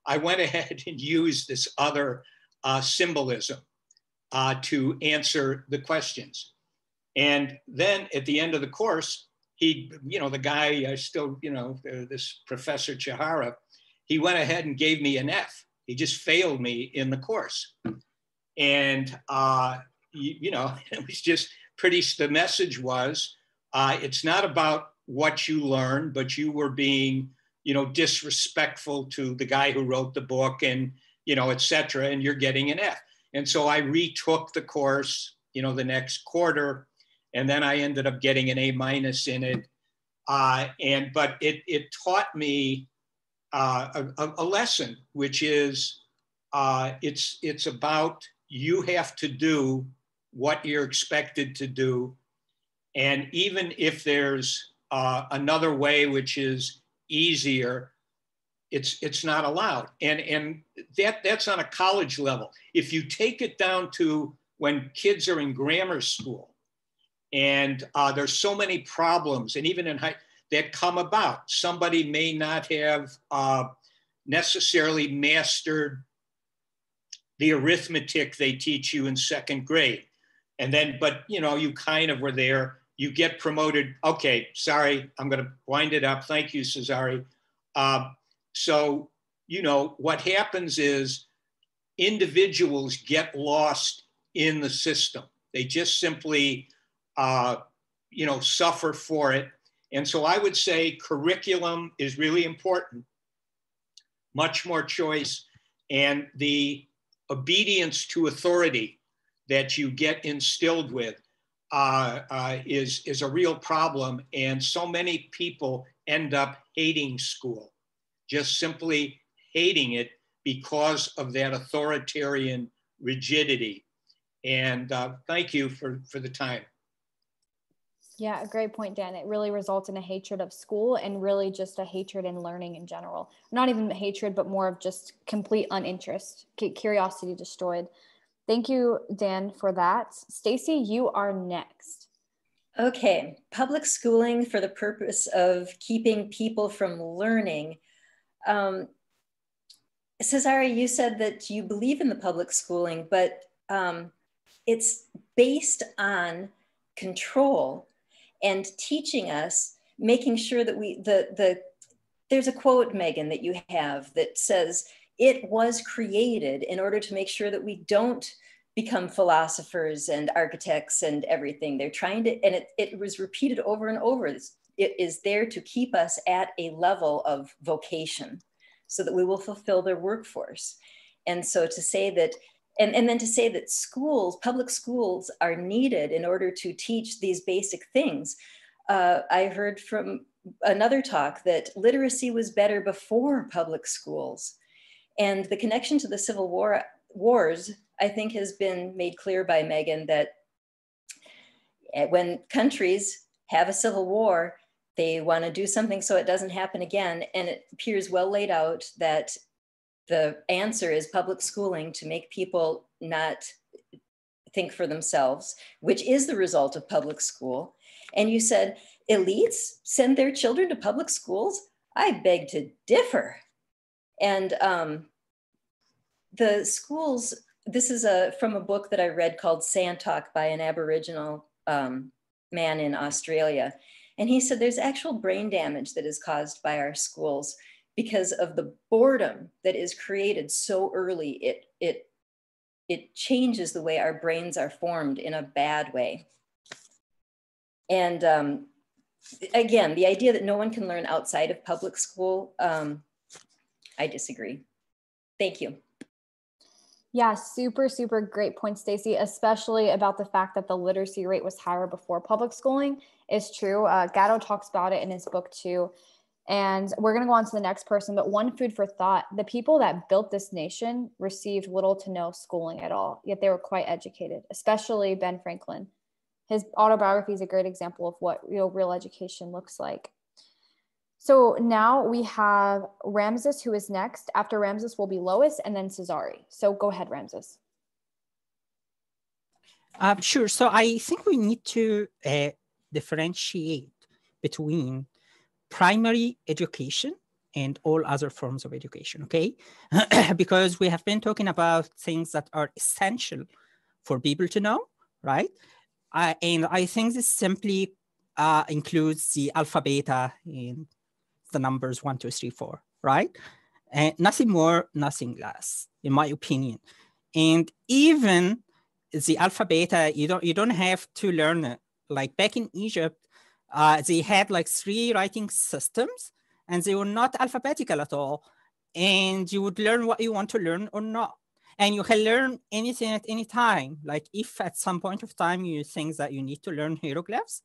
I went (laughs) ahead and used this other uh, symbolism uh, to answer the questions. And then at the end of the course, he, you know, the guy I still, you know, uh, this Professor Chihara, he went ahead and gave me an F. He just failed me in the course. And, uh, you, you know, (laughs) it was just pretty, the message was, uh, it's not about what you learned, but you were being, you know, disrespectful to the guy who wrote the book and, you know, et cetera, and you're getting an F. And so I retook the course, you know, the next quarter, and then I ended up getting an A minus in it. Uh, and but it it taught me uh, a, a, lesson, which is uh, it's it's about you have to do what you're expected to do and even if there's uh, another way which is easier, it's it's not allowed. And and that that's on a college level. If you take it down to when kids are in grammar school, and uh, there's so many problems, and even in high that come about. Somebody may not have uh, necessarily mastered the arithmetic they teach you in second grade, and then but you know you kind of were there you get promoted. Okay, sorry, I'm going to wind it up. Thank you, Cesare. Uh, so, you know, what happens is individuals get lost in the system. They just simply, uh, you know, suffer for it. And so I would say curriculum is really important, much more choice, and the obedience to authority that you get instilled with uh, uh, is, is a real problem. And so many people end up hating school, just simply hating it because of that authoritarian rigidity. And uh, thank you for, for the time. Yeah, a great point, Dan. It really results in a hatred of school and really just a hatred in learning in general. Not even hatred, but more of just complete uninterest, curiosity destroyed. Thank you, Dan, for that. Stacy, you are next. Okay, public schooling for the purpose of keeping people from learning. Um, Cesare, you said that you believe in the public schooling, but um, it's based on control and teaching us, making sure that we, the, the, there's a quote, Megan, that you have that says, it was created in order to make sure that we don't become philosophers and architects and everything. They're trying to, and it, it was repeated over and over. It's, it is there to keep us at a level of vocation so that we will fulfill their workforce. And so to say that, and, and then to say that schools, public schools are needed in order to teach these basic things. Uh, I heard from another talk that literacy was better before public schools. And the connection to the Civil War wars I think has been made clear by Megan that eh, when countries have a civil war, they want to do something so it doesn't happen again. And it appears well laid out that the answer is public schooling to make people not think for themselves, which is the result of public school. And you said elites send their children to public schools? I beg to differ. And um, the schools this is a from a book that I read called Sand Talk by an Aboriginal um, man in Australia. And he said there's actual brain damage that is caused by our schools because of the boredom that is created so early. It, it, it changes the way our brains are formed in a bad way. And um, again, the idea that no one can learn outside of public school, um, I disagree. Thank you. Yeah, super, super great point, Stacy, especially about the fact that the literacy rate was higher before public schooling is true. Uh, Gatto talks about it in his book too. And we're going to go on to the next person, but one food for thought the people that built this nation received little to no schooling at all, yet they were quite educated, especially Ben Franklin. His autobiography is a great example of what real, real education looks like. So now we have Ramses, who is next. After Ramses will be Lois and then Cesare. So go ahead, Ramses. Uh, sure. So I think we need to uh, differentiate between primary education and all other forms of education, okay? (clears throat) because we have been talking about things that are essential for people to know, right? Uh, and I think this simply uh, includes the alphabet and the numbers one, two, three, four, right? And nothing more, nothing less, in my opinion. And even the alphabet, you don't you don't have to learn it. Like back in Egypt, uh, they had like three writing systems, and they were not alphabetical at all. And you would learn what you want to learn or not. And you can learn anything at any time. Like if at some point of time you think that you need to learn hieroglyphs,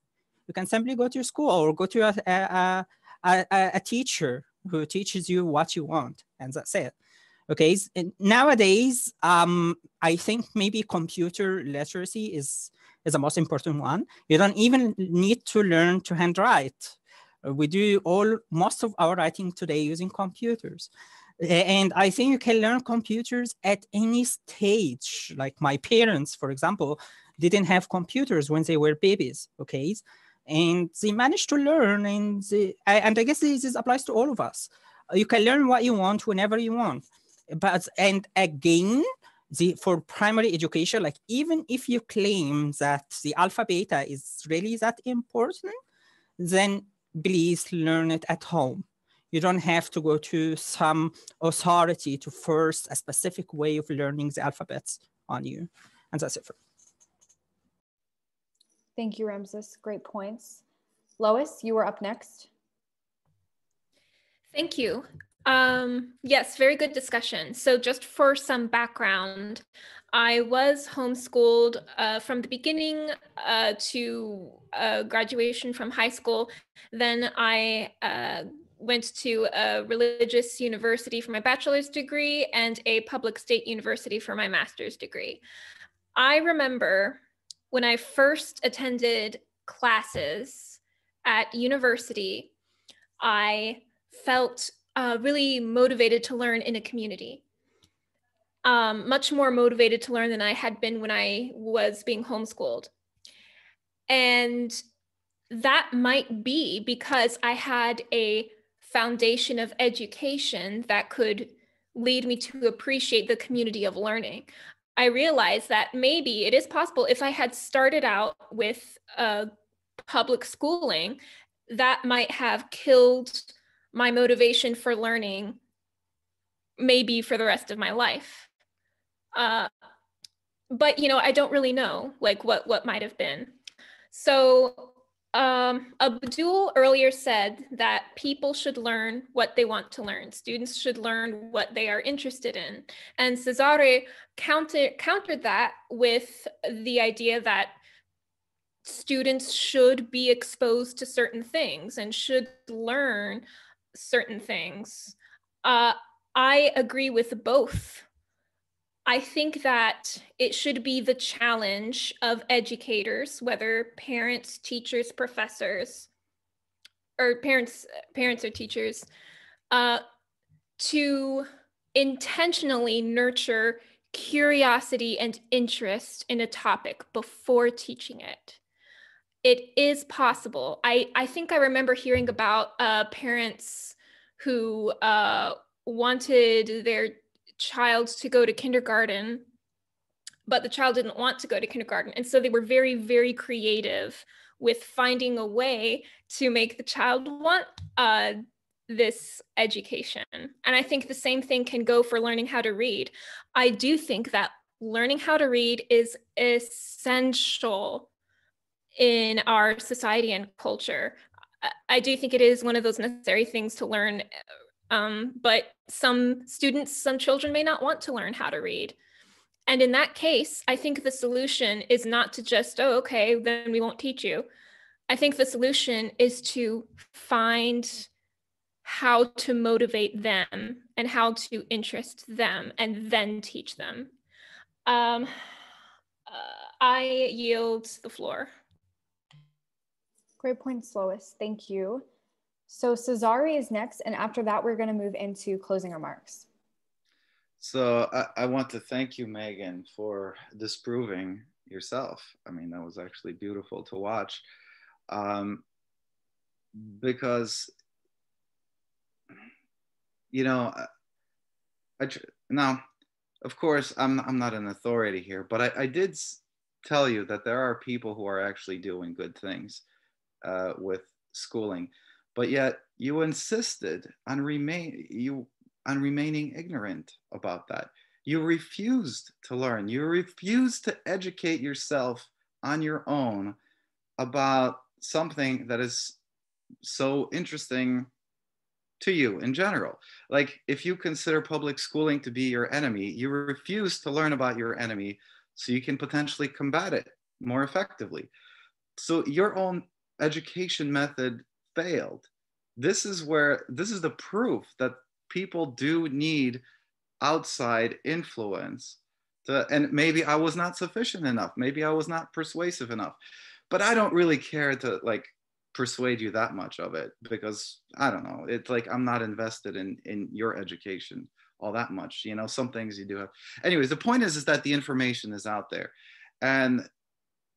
you can simply go to your school or go to a, a, a, a teacher who teaches you what you want, and that's it. Okay, nowadays, um, I think maybe computer literacy is is the most important one. You don't even need to learn to handwrite. We do all most of our writing today using computers. And I think you can learn computers at any stage. Like my parents, for example, didn't have computers when they were babies. Okay, and they manage to learn and they, and i guess this, applies to all of us. You can learn what you want whenever you want but and again the for primary education like even if you claim that the alpha beta is really that important then please learn it at home. You don't have to go to some authority to force a specific way of learning the alphabets on you. And that's it for Thank you, Ramses. Great points. Lois, you were up next. Thank you. Um, yes, very good discussion. So, just for some background, I was homeschooled uh, from the beginning uh, to uh, graduation from high school. Then I uh, went to a religious university for my bachelor's degree and a public state university for my master's degree. I remember when I first attended classes at university, I felt uh, really motivated to learn in a community. Um, much more motivated to learn than I had been when I was being homeschooled. And that might be because I had a foundation of education that could lead me to appreciate the community of learning. I realized that maybe it is possible if I had started out with uh, public schooling, that might have killed my motivation for learning, maybe for the rest of my life. Uh, but you know, I don't really know like what what might have been. So um, Abdul earlier said that people should learn what they want to learn. Students should learn what they are interested in. And Cesare counter, countered that with the idea that students should be exposed to certain things and should learn certain things. Uh, I agree with both I think that it should be the challenge of educators, whether parents, teachers, professors, or parents, parents or teachers, uh, to intentionally nurture curiosity and interest in a topic before teaching it. It is possible. I, I think I remember hearing about uh, parents who uh, wanted their child to go to kindergarten, but the child didn't want to go to kindergarten. And so they were very, very creative with finding a way to make the child want uh, this education. And I think the same thing can go for learning how to read. I do think that learning how to read is essential in our society and culture. I do think it is one of those necessary things to learn um, but some students, some children may not want to learn how to read. And in that case, I think the solution is not to just, oh, okay, then we won't teach you. I think the solution is to find how to motivate them and how to interest them and then teach them. Um, uh, I yield the floor. Great points, Lois. Thank you. So Cesare is next, and after that, we're going to move into closing remarks. So I, I, want to thank you, Megan, for disproving yourself. I mean, that was actually beautiful to watch. Um, because, you know, I, I, now, of course, I'm, I'm not an authority here, but I, I did tell you that there are people who are actually doing good things uh, with schooling but yet you insisted on remain you on remaining ignorant about that. You refused to learn. You refused to educate yourself on your own about something that is so interesting to you in general. Like if you consider public schooling to be your enemy you refuse to learn about your enemy so you can potentially combat it more effectively. So your own education method failed. This is where this is the proof that people do need outside influence. To, and maybe I was not sufficient enough. Maybe I was not persuasive enough. But I don't really care to like persuade you that much of it because I don't know. It's like I'm not invested in in your education all that much. You know, some things you do have. Anyways, the point is is that the information is out there, and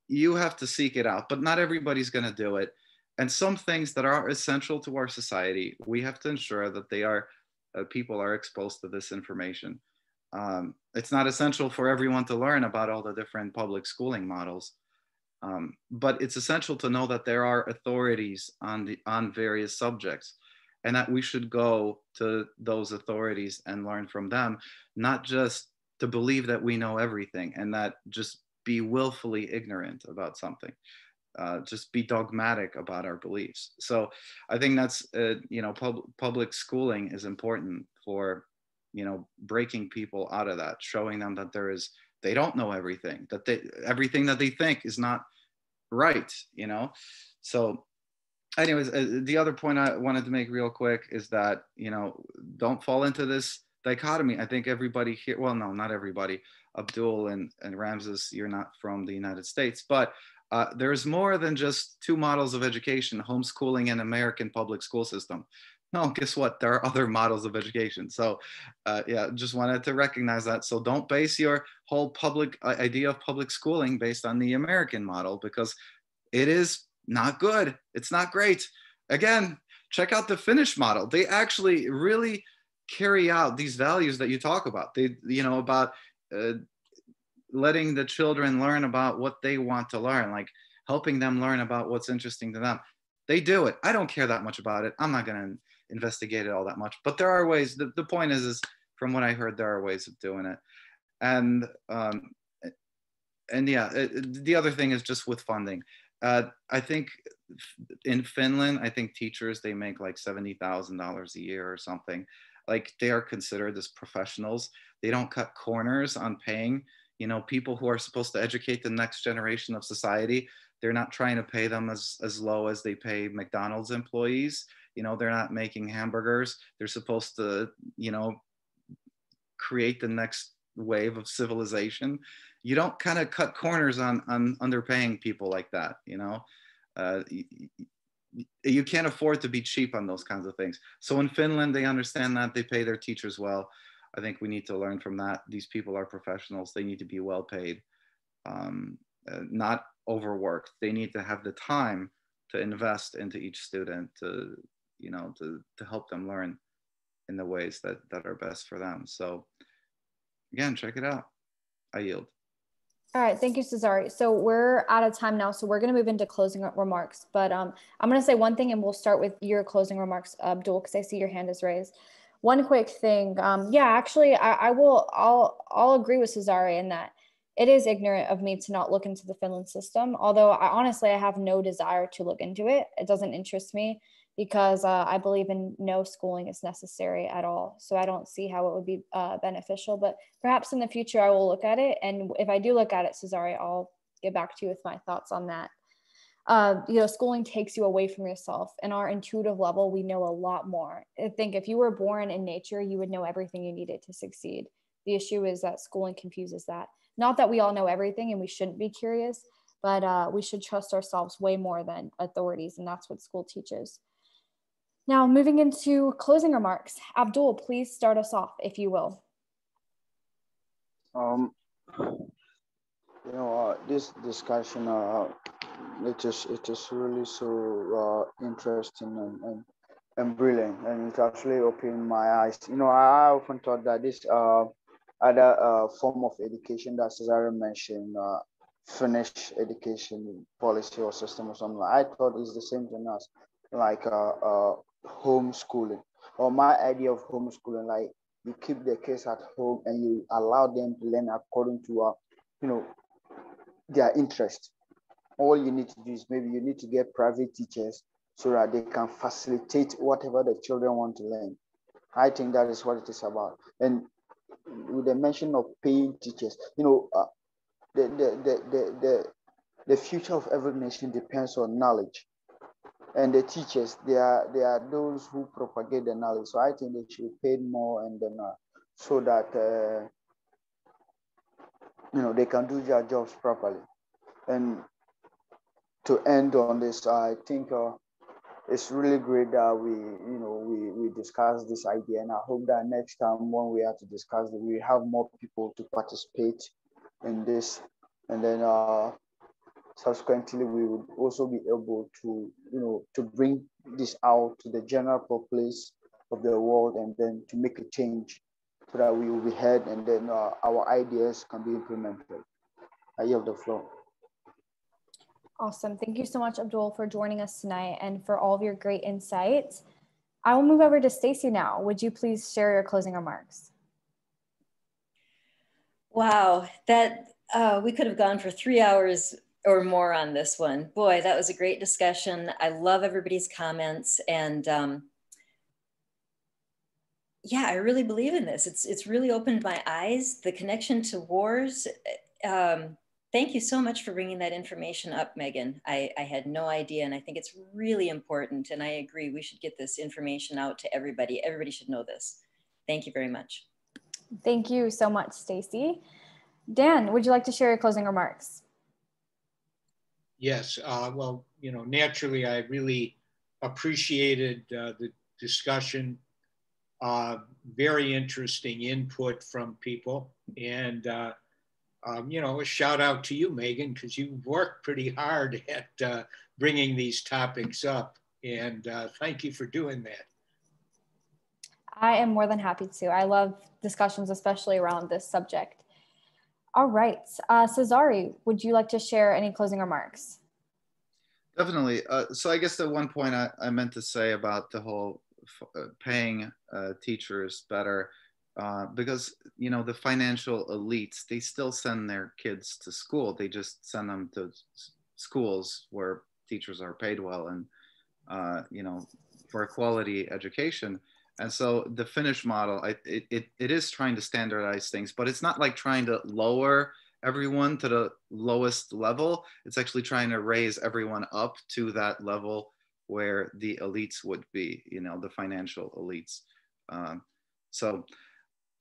you have to seek it out. But not everybody's going to do it and some things that are essential to our society, we have to ensure that they are uh, people are exposed to this information. Um, it's not essential for everyone to learn about all the different public schooling models, um, but it's essential to know that there are authorities on the on various subjects, and that we should go to those authorities and learn from them, not just to believe that we know everything and that just be willfully ignorant about something uh, just be dogmatic about our beliefs. So I think that's uh, you know pub- public schooling is important for you know breaking people out of that, showing them that there is they don't know everything, that they everything that they think is not right. You know, so anyways, uh, the other point I wanted to make real quick is that you know don't fall into this dichotomy. I think everybody here, well, no, not everybody. Abdul and, and Ramses, you're not from the United States, but uh, there's more than just two models of education, homeschooling and American public school system. No, guess what? There are other (laughs) models of education. So uh, yeah, just wanted to recognize that. So don't base your whole public uh, idea of public schooling based on the American model because it is not good. It's not great. Again, check out the Finnish model. They actually really carry out these values that you talk about. They, you know, about uh, letting the children learn about what they want to learn, like helping them learn about what's interesting to them. They do it. I don't care that much about it. I'm not going to investigate it all that much. But there are ways. The, the point is, is from what I heard, there are ways of doing it. And um, and yeah, it, the other thing is just with funding. Uh, I think in Finland, I think teachers they make like seventy thousand dollars a year or something. Like they are considered as professionals. They don't cut corners on paying. You know, people who are supposed to educate the next generation of society. They're not trying to pay them as as low as they pay McDonald's employees. You know, they're not making hamburgers. They're supposed to, you know, create the next wave of civilization you don't kind of cut corners on on underpaying people like that you know uh, you, you can't afford to be cheap on those kinds of things so in finland they understand that they pay their teachers well i think we need to learn from that these people are professionals they need to be well paid um, uh, not overworked they need to have the time to invest into each student to you know to, to help them learn in the ways that that are best for them so again check it out i yield all right, thank you, Cesare. So we're out of time now, so we're going to move into closing remarks. But um, I'm going to say one thing, and we'll start with your closing remarks, Abdul, because I see your hand is raised. One quick thing, um, yeah, actually, I, I will. I'll I'll agree with Cesare in that it is ignorant of me to not look into the Finland system. Although I honestly, I have no desire to look into it. It doesn't interest me because uh, I believe in no schooling is necessary at all. So I don't see how it would be uh, beneficial, but perhaps in the future I will look at it. And if I do look at it, Cesare, I'll get back to you with my thoughts on that. Uh, you know, schooling takes you away from yourself. And our intuitive level, we know a lot more. I think if you were born in nature, you would know everything you needed to succeed. The issue is that schooling confuses that. Not that we all know everything and we shouldn't be curious, but uh, we should trust ourselves way more than authorities. And that's what school teaches. Now, moving into closing remarks, Abdul, please start us off, if you will. Um, you know, uh, this discussion, uh, it is it is really so uh, interesting and, and and brilliant, and it actually opened my eyes. You know, I often thought that this uh, other uh, form of education that Cesare mentioned, uh, Finnish education policy or system or something, I thought is the same thing as like uh, uh, homeschooling. Or my idea of homeschooling like you keep the kids at home and you allow them to learn according to uh, you know their interest all you need to do is maybe you need to get private teachers so that they can facilitate whatever the children want to learn. I think that is what it is about. And with the mention of paying teachers you know uh, the, the, the, the, the, the future of every nation depends on knowledge. And the teachers they are they are those who propagate the knowledge. So i think they should be paid more and then uh, so that uh, you know they can do their jobs properly. And to end on this i think uh, it's really great that we you know we we discuss this idea and i hope that next time when we have to discuss it we have more people to participate in this. And then uh subsequently we would also be able to you know to bring this out to the general populace of the world and then to make a change so that we will be heard and then uh, our ideas can be implemented. I yield the floor awesome thank you so much abdul for joining us tonight and for all of your great insights i will move over to stacy now would you please share your closing remarks wow that uh, we could have gone for three hours or more on this one. Boy, that was a great discussion. I love everybody's comments and um, yeah, I really believe in this. It's it's really opened my eyes. The connection to wars. Um, thank you so much for bringing that information up, Megan. I, I had no idea, and I think it's really important. And I agree, we should get this information out to everybody. Everybody should know this. Thank you very much. Thank you so much, Stacy. Dan, would you like to share your closing remarks? Yes, uh, well, you know, naturally, I really appreciated uh, the discussion. Uh, very interesting input from people. And, uh, um, you know, a shout out to you, Megan, because you've worked pretty hard (laughs) at uh, bringing these topics up. And uh, thank you for doing that. I am more than happy to. I love discussions, especially around this subject. All right. Uh, Cesare, would you like to share any closing remarks? Definitely. Uh, so I guess the one point I, I meant to say about the whole uh, paying uh, teachers better, uh, because you know the financial elites they still send their kids to school. They just send them to schools where teachers are paid well and uh, you know for a quality education. And so the finnish model I, it, it, it is trying to standardize things but it's not like trying to lower everyone to the lowest level. It's actually trying to raise everyone up to that level where the elites would be you know the financial elites. Um, so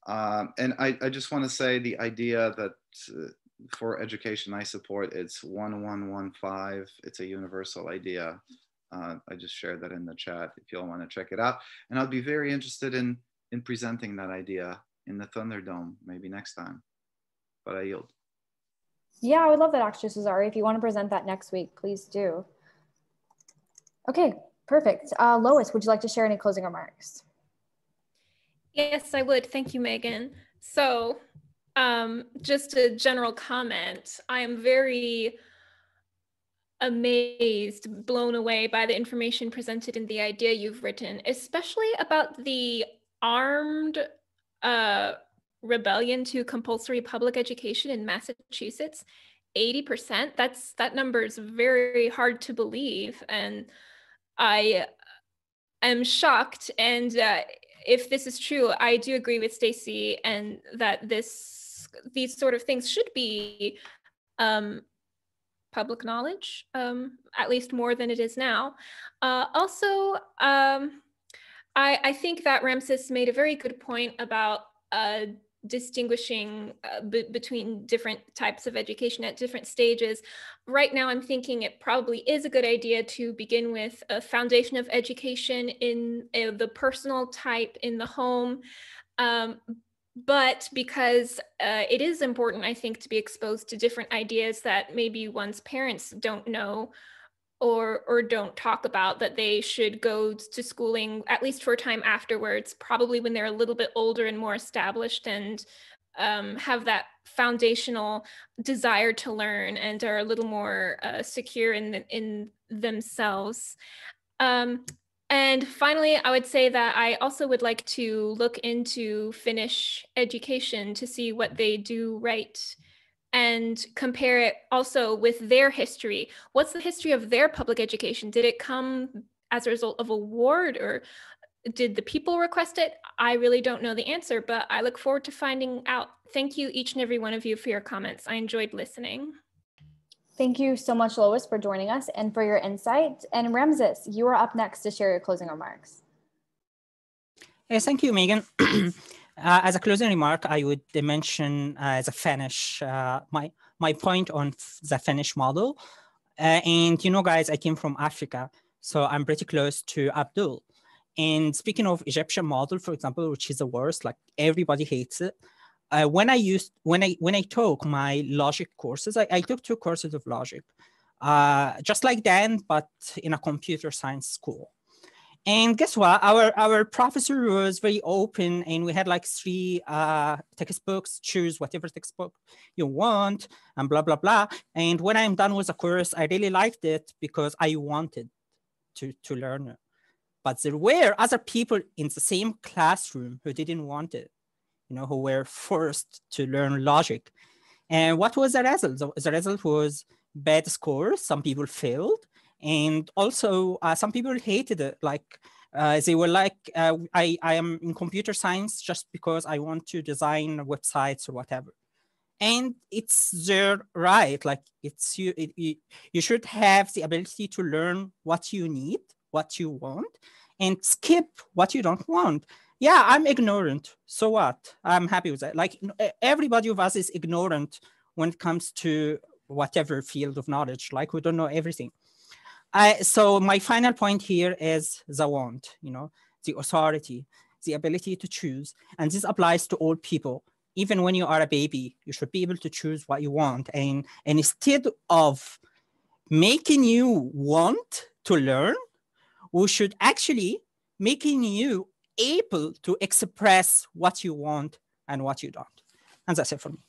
um, and I, I just want to say the idea that uh, for education I support, it's 1115. It's a universal idea. Uh, I just shared that in the chat if you all want to check it out. And I'd be very interested in, in presenting that idea in the Thunderdome maybe next time. But I yield. Yeah, I would love that, actually, Cesare. If you want to present that next week, please do. Okay, perfect. Uh, Lois, would you like to share any closing remarks? Yes, I would. Thank you, Megan. So, um, just a general comment. I am very amazed, blown away by the information presented in the idea you've written, especially about the armed uh, rebellion to compulsory public education in Massachusetts. 80%. That's that number is very hard to believe. And I am shocked and uh, if this is true, I do agree with Stacy and that this these sort of things should be um, public knowledge, um, at least more than it is now. Uh, also, um, I, I think that Ramses made a very good point about uh, distinguishing uh, between different types of education at different stages. Right now, I'm thinking it probably is a good idea to begin with a foundation of education in uh, the personal type in the home. Um, but because uh, it is important, I think, to be exposed to different ideas that maybe one's parents don't know or or don't talk about that they should go to schooling at least for a time afterwards probably when they're a little bit older and more established and um, have that foundational desire to learn and are a little more uh, secure in the, in themselves. Um, and finally, I would say that I also would like to look into Finnish education to see what they do right and compare it also with their history. What's the history of their public education? Did it come as a result of a ward or did the people request it? I really don't know the answer, but I look forward to finding out. Thank you, each and every one of you, for your comments. I enjoyed listening. Thank you so much, Lois, for joining us and for your insight. And Ramses, you are up next to share your closing remarks. Yes, thank you, Megan. (clears throat) Uh, as a closing remark, I would mention uh, as a Finnish, uh, my, my point on the Finnish model. Uh, and you know, guys, I came from Africa, so I'm pretty close to Abdul. And speaking of Egyptian model, for example, which is the worst, like everybody hates it. Uh, when I used, when I, when I took my logic courses, I, I took two courses of logic, uh, just like Dan, but in a computer science school. And guess what? Our our professor was very open, and we had like three uh, textbooks. Choose whatever textbook you want, and blah blah blah. And when I'm done with the course, I really liked it because I wanted to to learn it. But there were other people in the same classroom who didn't want it, you know, who were forced to learn logic. And what was the result? The result was bad scores. Some people failed, and also uh, some people hated it like uh, they were like uh, I, I am in computer science just because i want to design websites or whatever. And it's their right like it's you it, it, you should have the ability to learn what you need what you want and skip what you don't want. Yeah i'm ignorant. So what? I'm happy with that. Like everybody of us is ignorant when it comes to whatever field of knowledge. Like we don't know everything I, so my final point here is the want, you know, the authority, the ability to choose. And this applies to all people. Even when you are a baby, you should be able to choose what you want. And, and instead of making you want to learn, we should actually making you able to express what you want and what you don't. And that's it for me.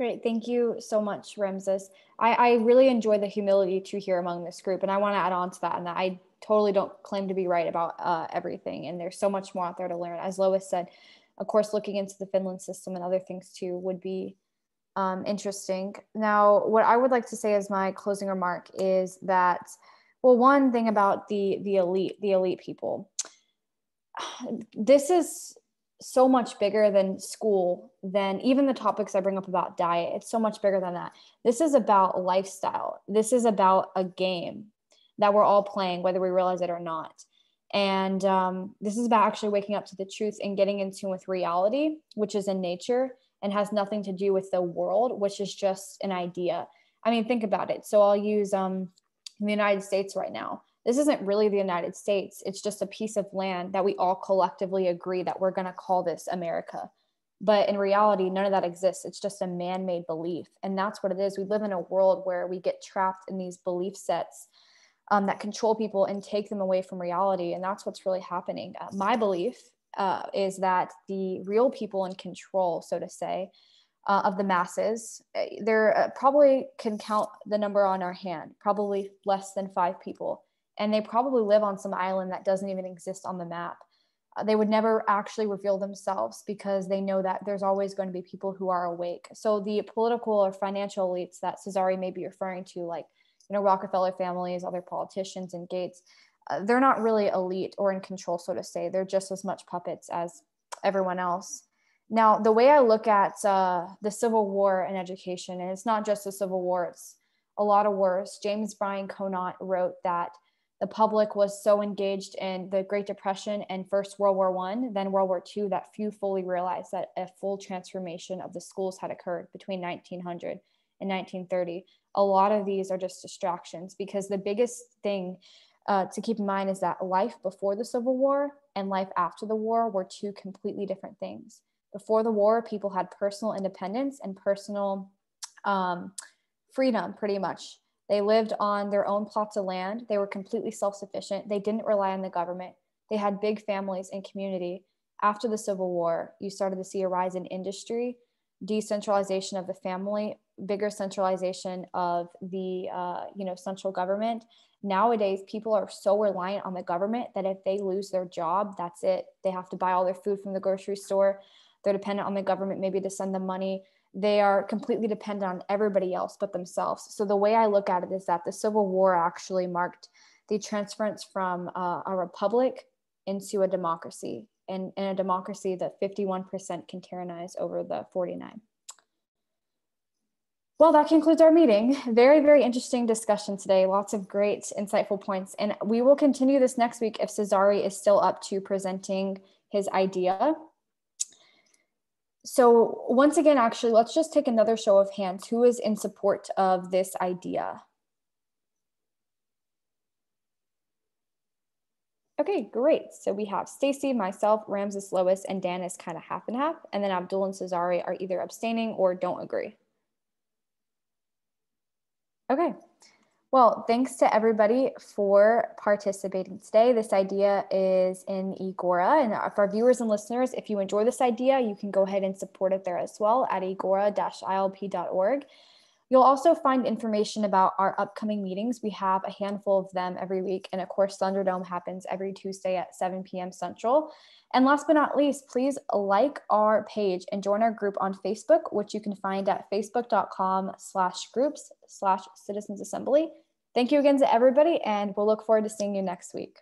Great. Thank you so much, Ramses. I, I really enjoy the humility to hear among this group. And I want to add on to that and that I totally don't claim to be right about uh, everything. And there's so much more out there to learn. As Lois said, of course, looking into the Finland system and other things too would be um, interesting. Now, what I would like to say as my closing remark is that, well, one thing about the the elite, the elite people, (sighs) this is so much bigger than school, than even the topics I bring up about diet. It's so much bigger than that. This is about lifestyle. This is about a game that we're all playing, whether we realize it or not. And um, this is about actually waking up to the truth and getting in tune with reality, which is in nature and has nothing to do with the world, which is just an idea. I mean, think about it. So I'll use um, the United States right now. This isn't really the United States. It's just a piece of land that we all collectively agree that we're going to call this America. But in reality, none of that exists. It's just a man made belief. And that's what it is. We live in a world where we get trapped in these belief sets um, that control people and take them away from reality. And that's what's really happening. Uh, my belief uh, is that the real people in control, so to say, uh, of the masses, uh, there uh, probably can count the number on our hand, probably less than five people. And they probably live on some island that doesn't even exist on the map. Uh, they would never actually reveal themselves because they know that there's always going to be people who are awake. So the political or financial elites that Cesare may be referring to, like you know, Rockefeller families, other politicians, and Gates, uh, they're not really elite or in control, so to say. They're just as much puppets as everyone else. Now, the way I look at uh, the Civil War and education, and it's not just the Civil War, it's a lot of wars. James Bryant Conant wrote that the public was so engaged in the Great Depression and First World War One, then World War Two, that few fully realized that a full transformation of the schools had occurred between 1900 and 1930 a lot of these are just distractions because the biggest thing uh, to keep in mind is that life before the Civil War and life after the war were two completely different things. Before the war, people had personal independence and personal um, freedom, pretty much. They lived on their own plots of land. They were completely self sufficient. They didn't rely on the government. They had big families and community. After the Civil War, you started to see a rise in industry, decentralization of the family, bigger centralization of the uh, you know central government nowadays people are so reliant on the government that if they lose their job that's it they have to buy all their food from the grocery store they're dependent on the government maybe to send them money they are completely dependent on everybody else but themselves so the way i look at it is that the civil war actually marked the transference from uh, a republic into a democracy and in a democracy that 51% can tyrannize over the 49 well, that concludes our meeting. Very, very interesting discussion today. Lots of great, insightful points. And we will continue this next week if Cesare is still up to presenting his idea. So once again, actually, let's just take another show of hands. Who is in support of this idea? Okay, great. So we have Stacy, myself, Ramses, Lois, and Dan is kind of half and half. And then Abdul and Cesare are either abstaining or don't agree. Okay. Well, thanks to everybody for participating today. This idea is in Egora. And for our viewers and listeners, if you enjoy this idea, you can go ahead and support it there as well at egora-ilp.org. You'll also find information about our upcoming meetings. We have a handful of them every week. And of course, Thunderdome happens every Tuesday at 7 p.m. Central. And last but not least, please like our page and join our group on Facebook, which you can find at facebook.com slash groups slash citizens assembly. Thank you again to everybody, and we'll look forward to seeing you next week.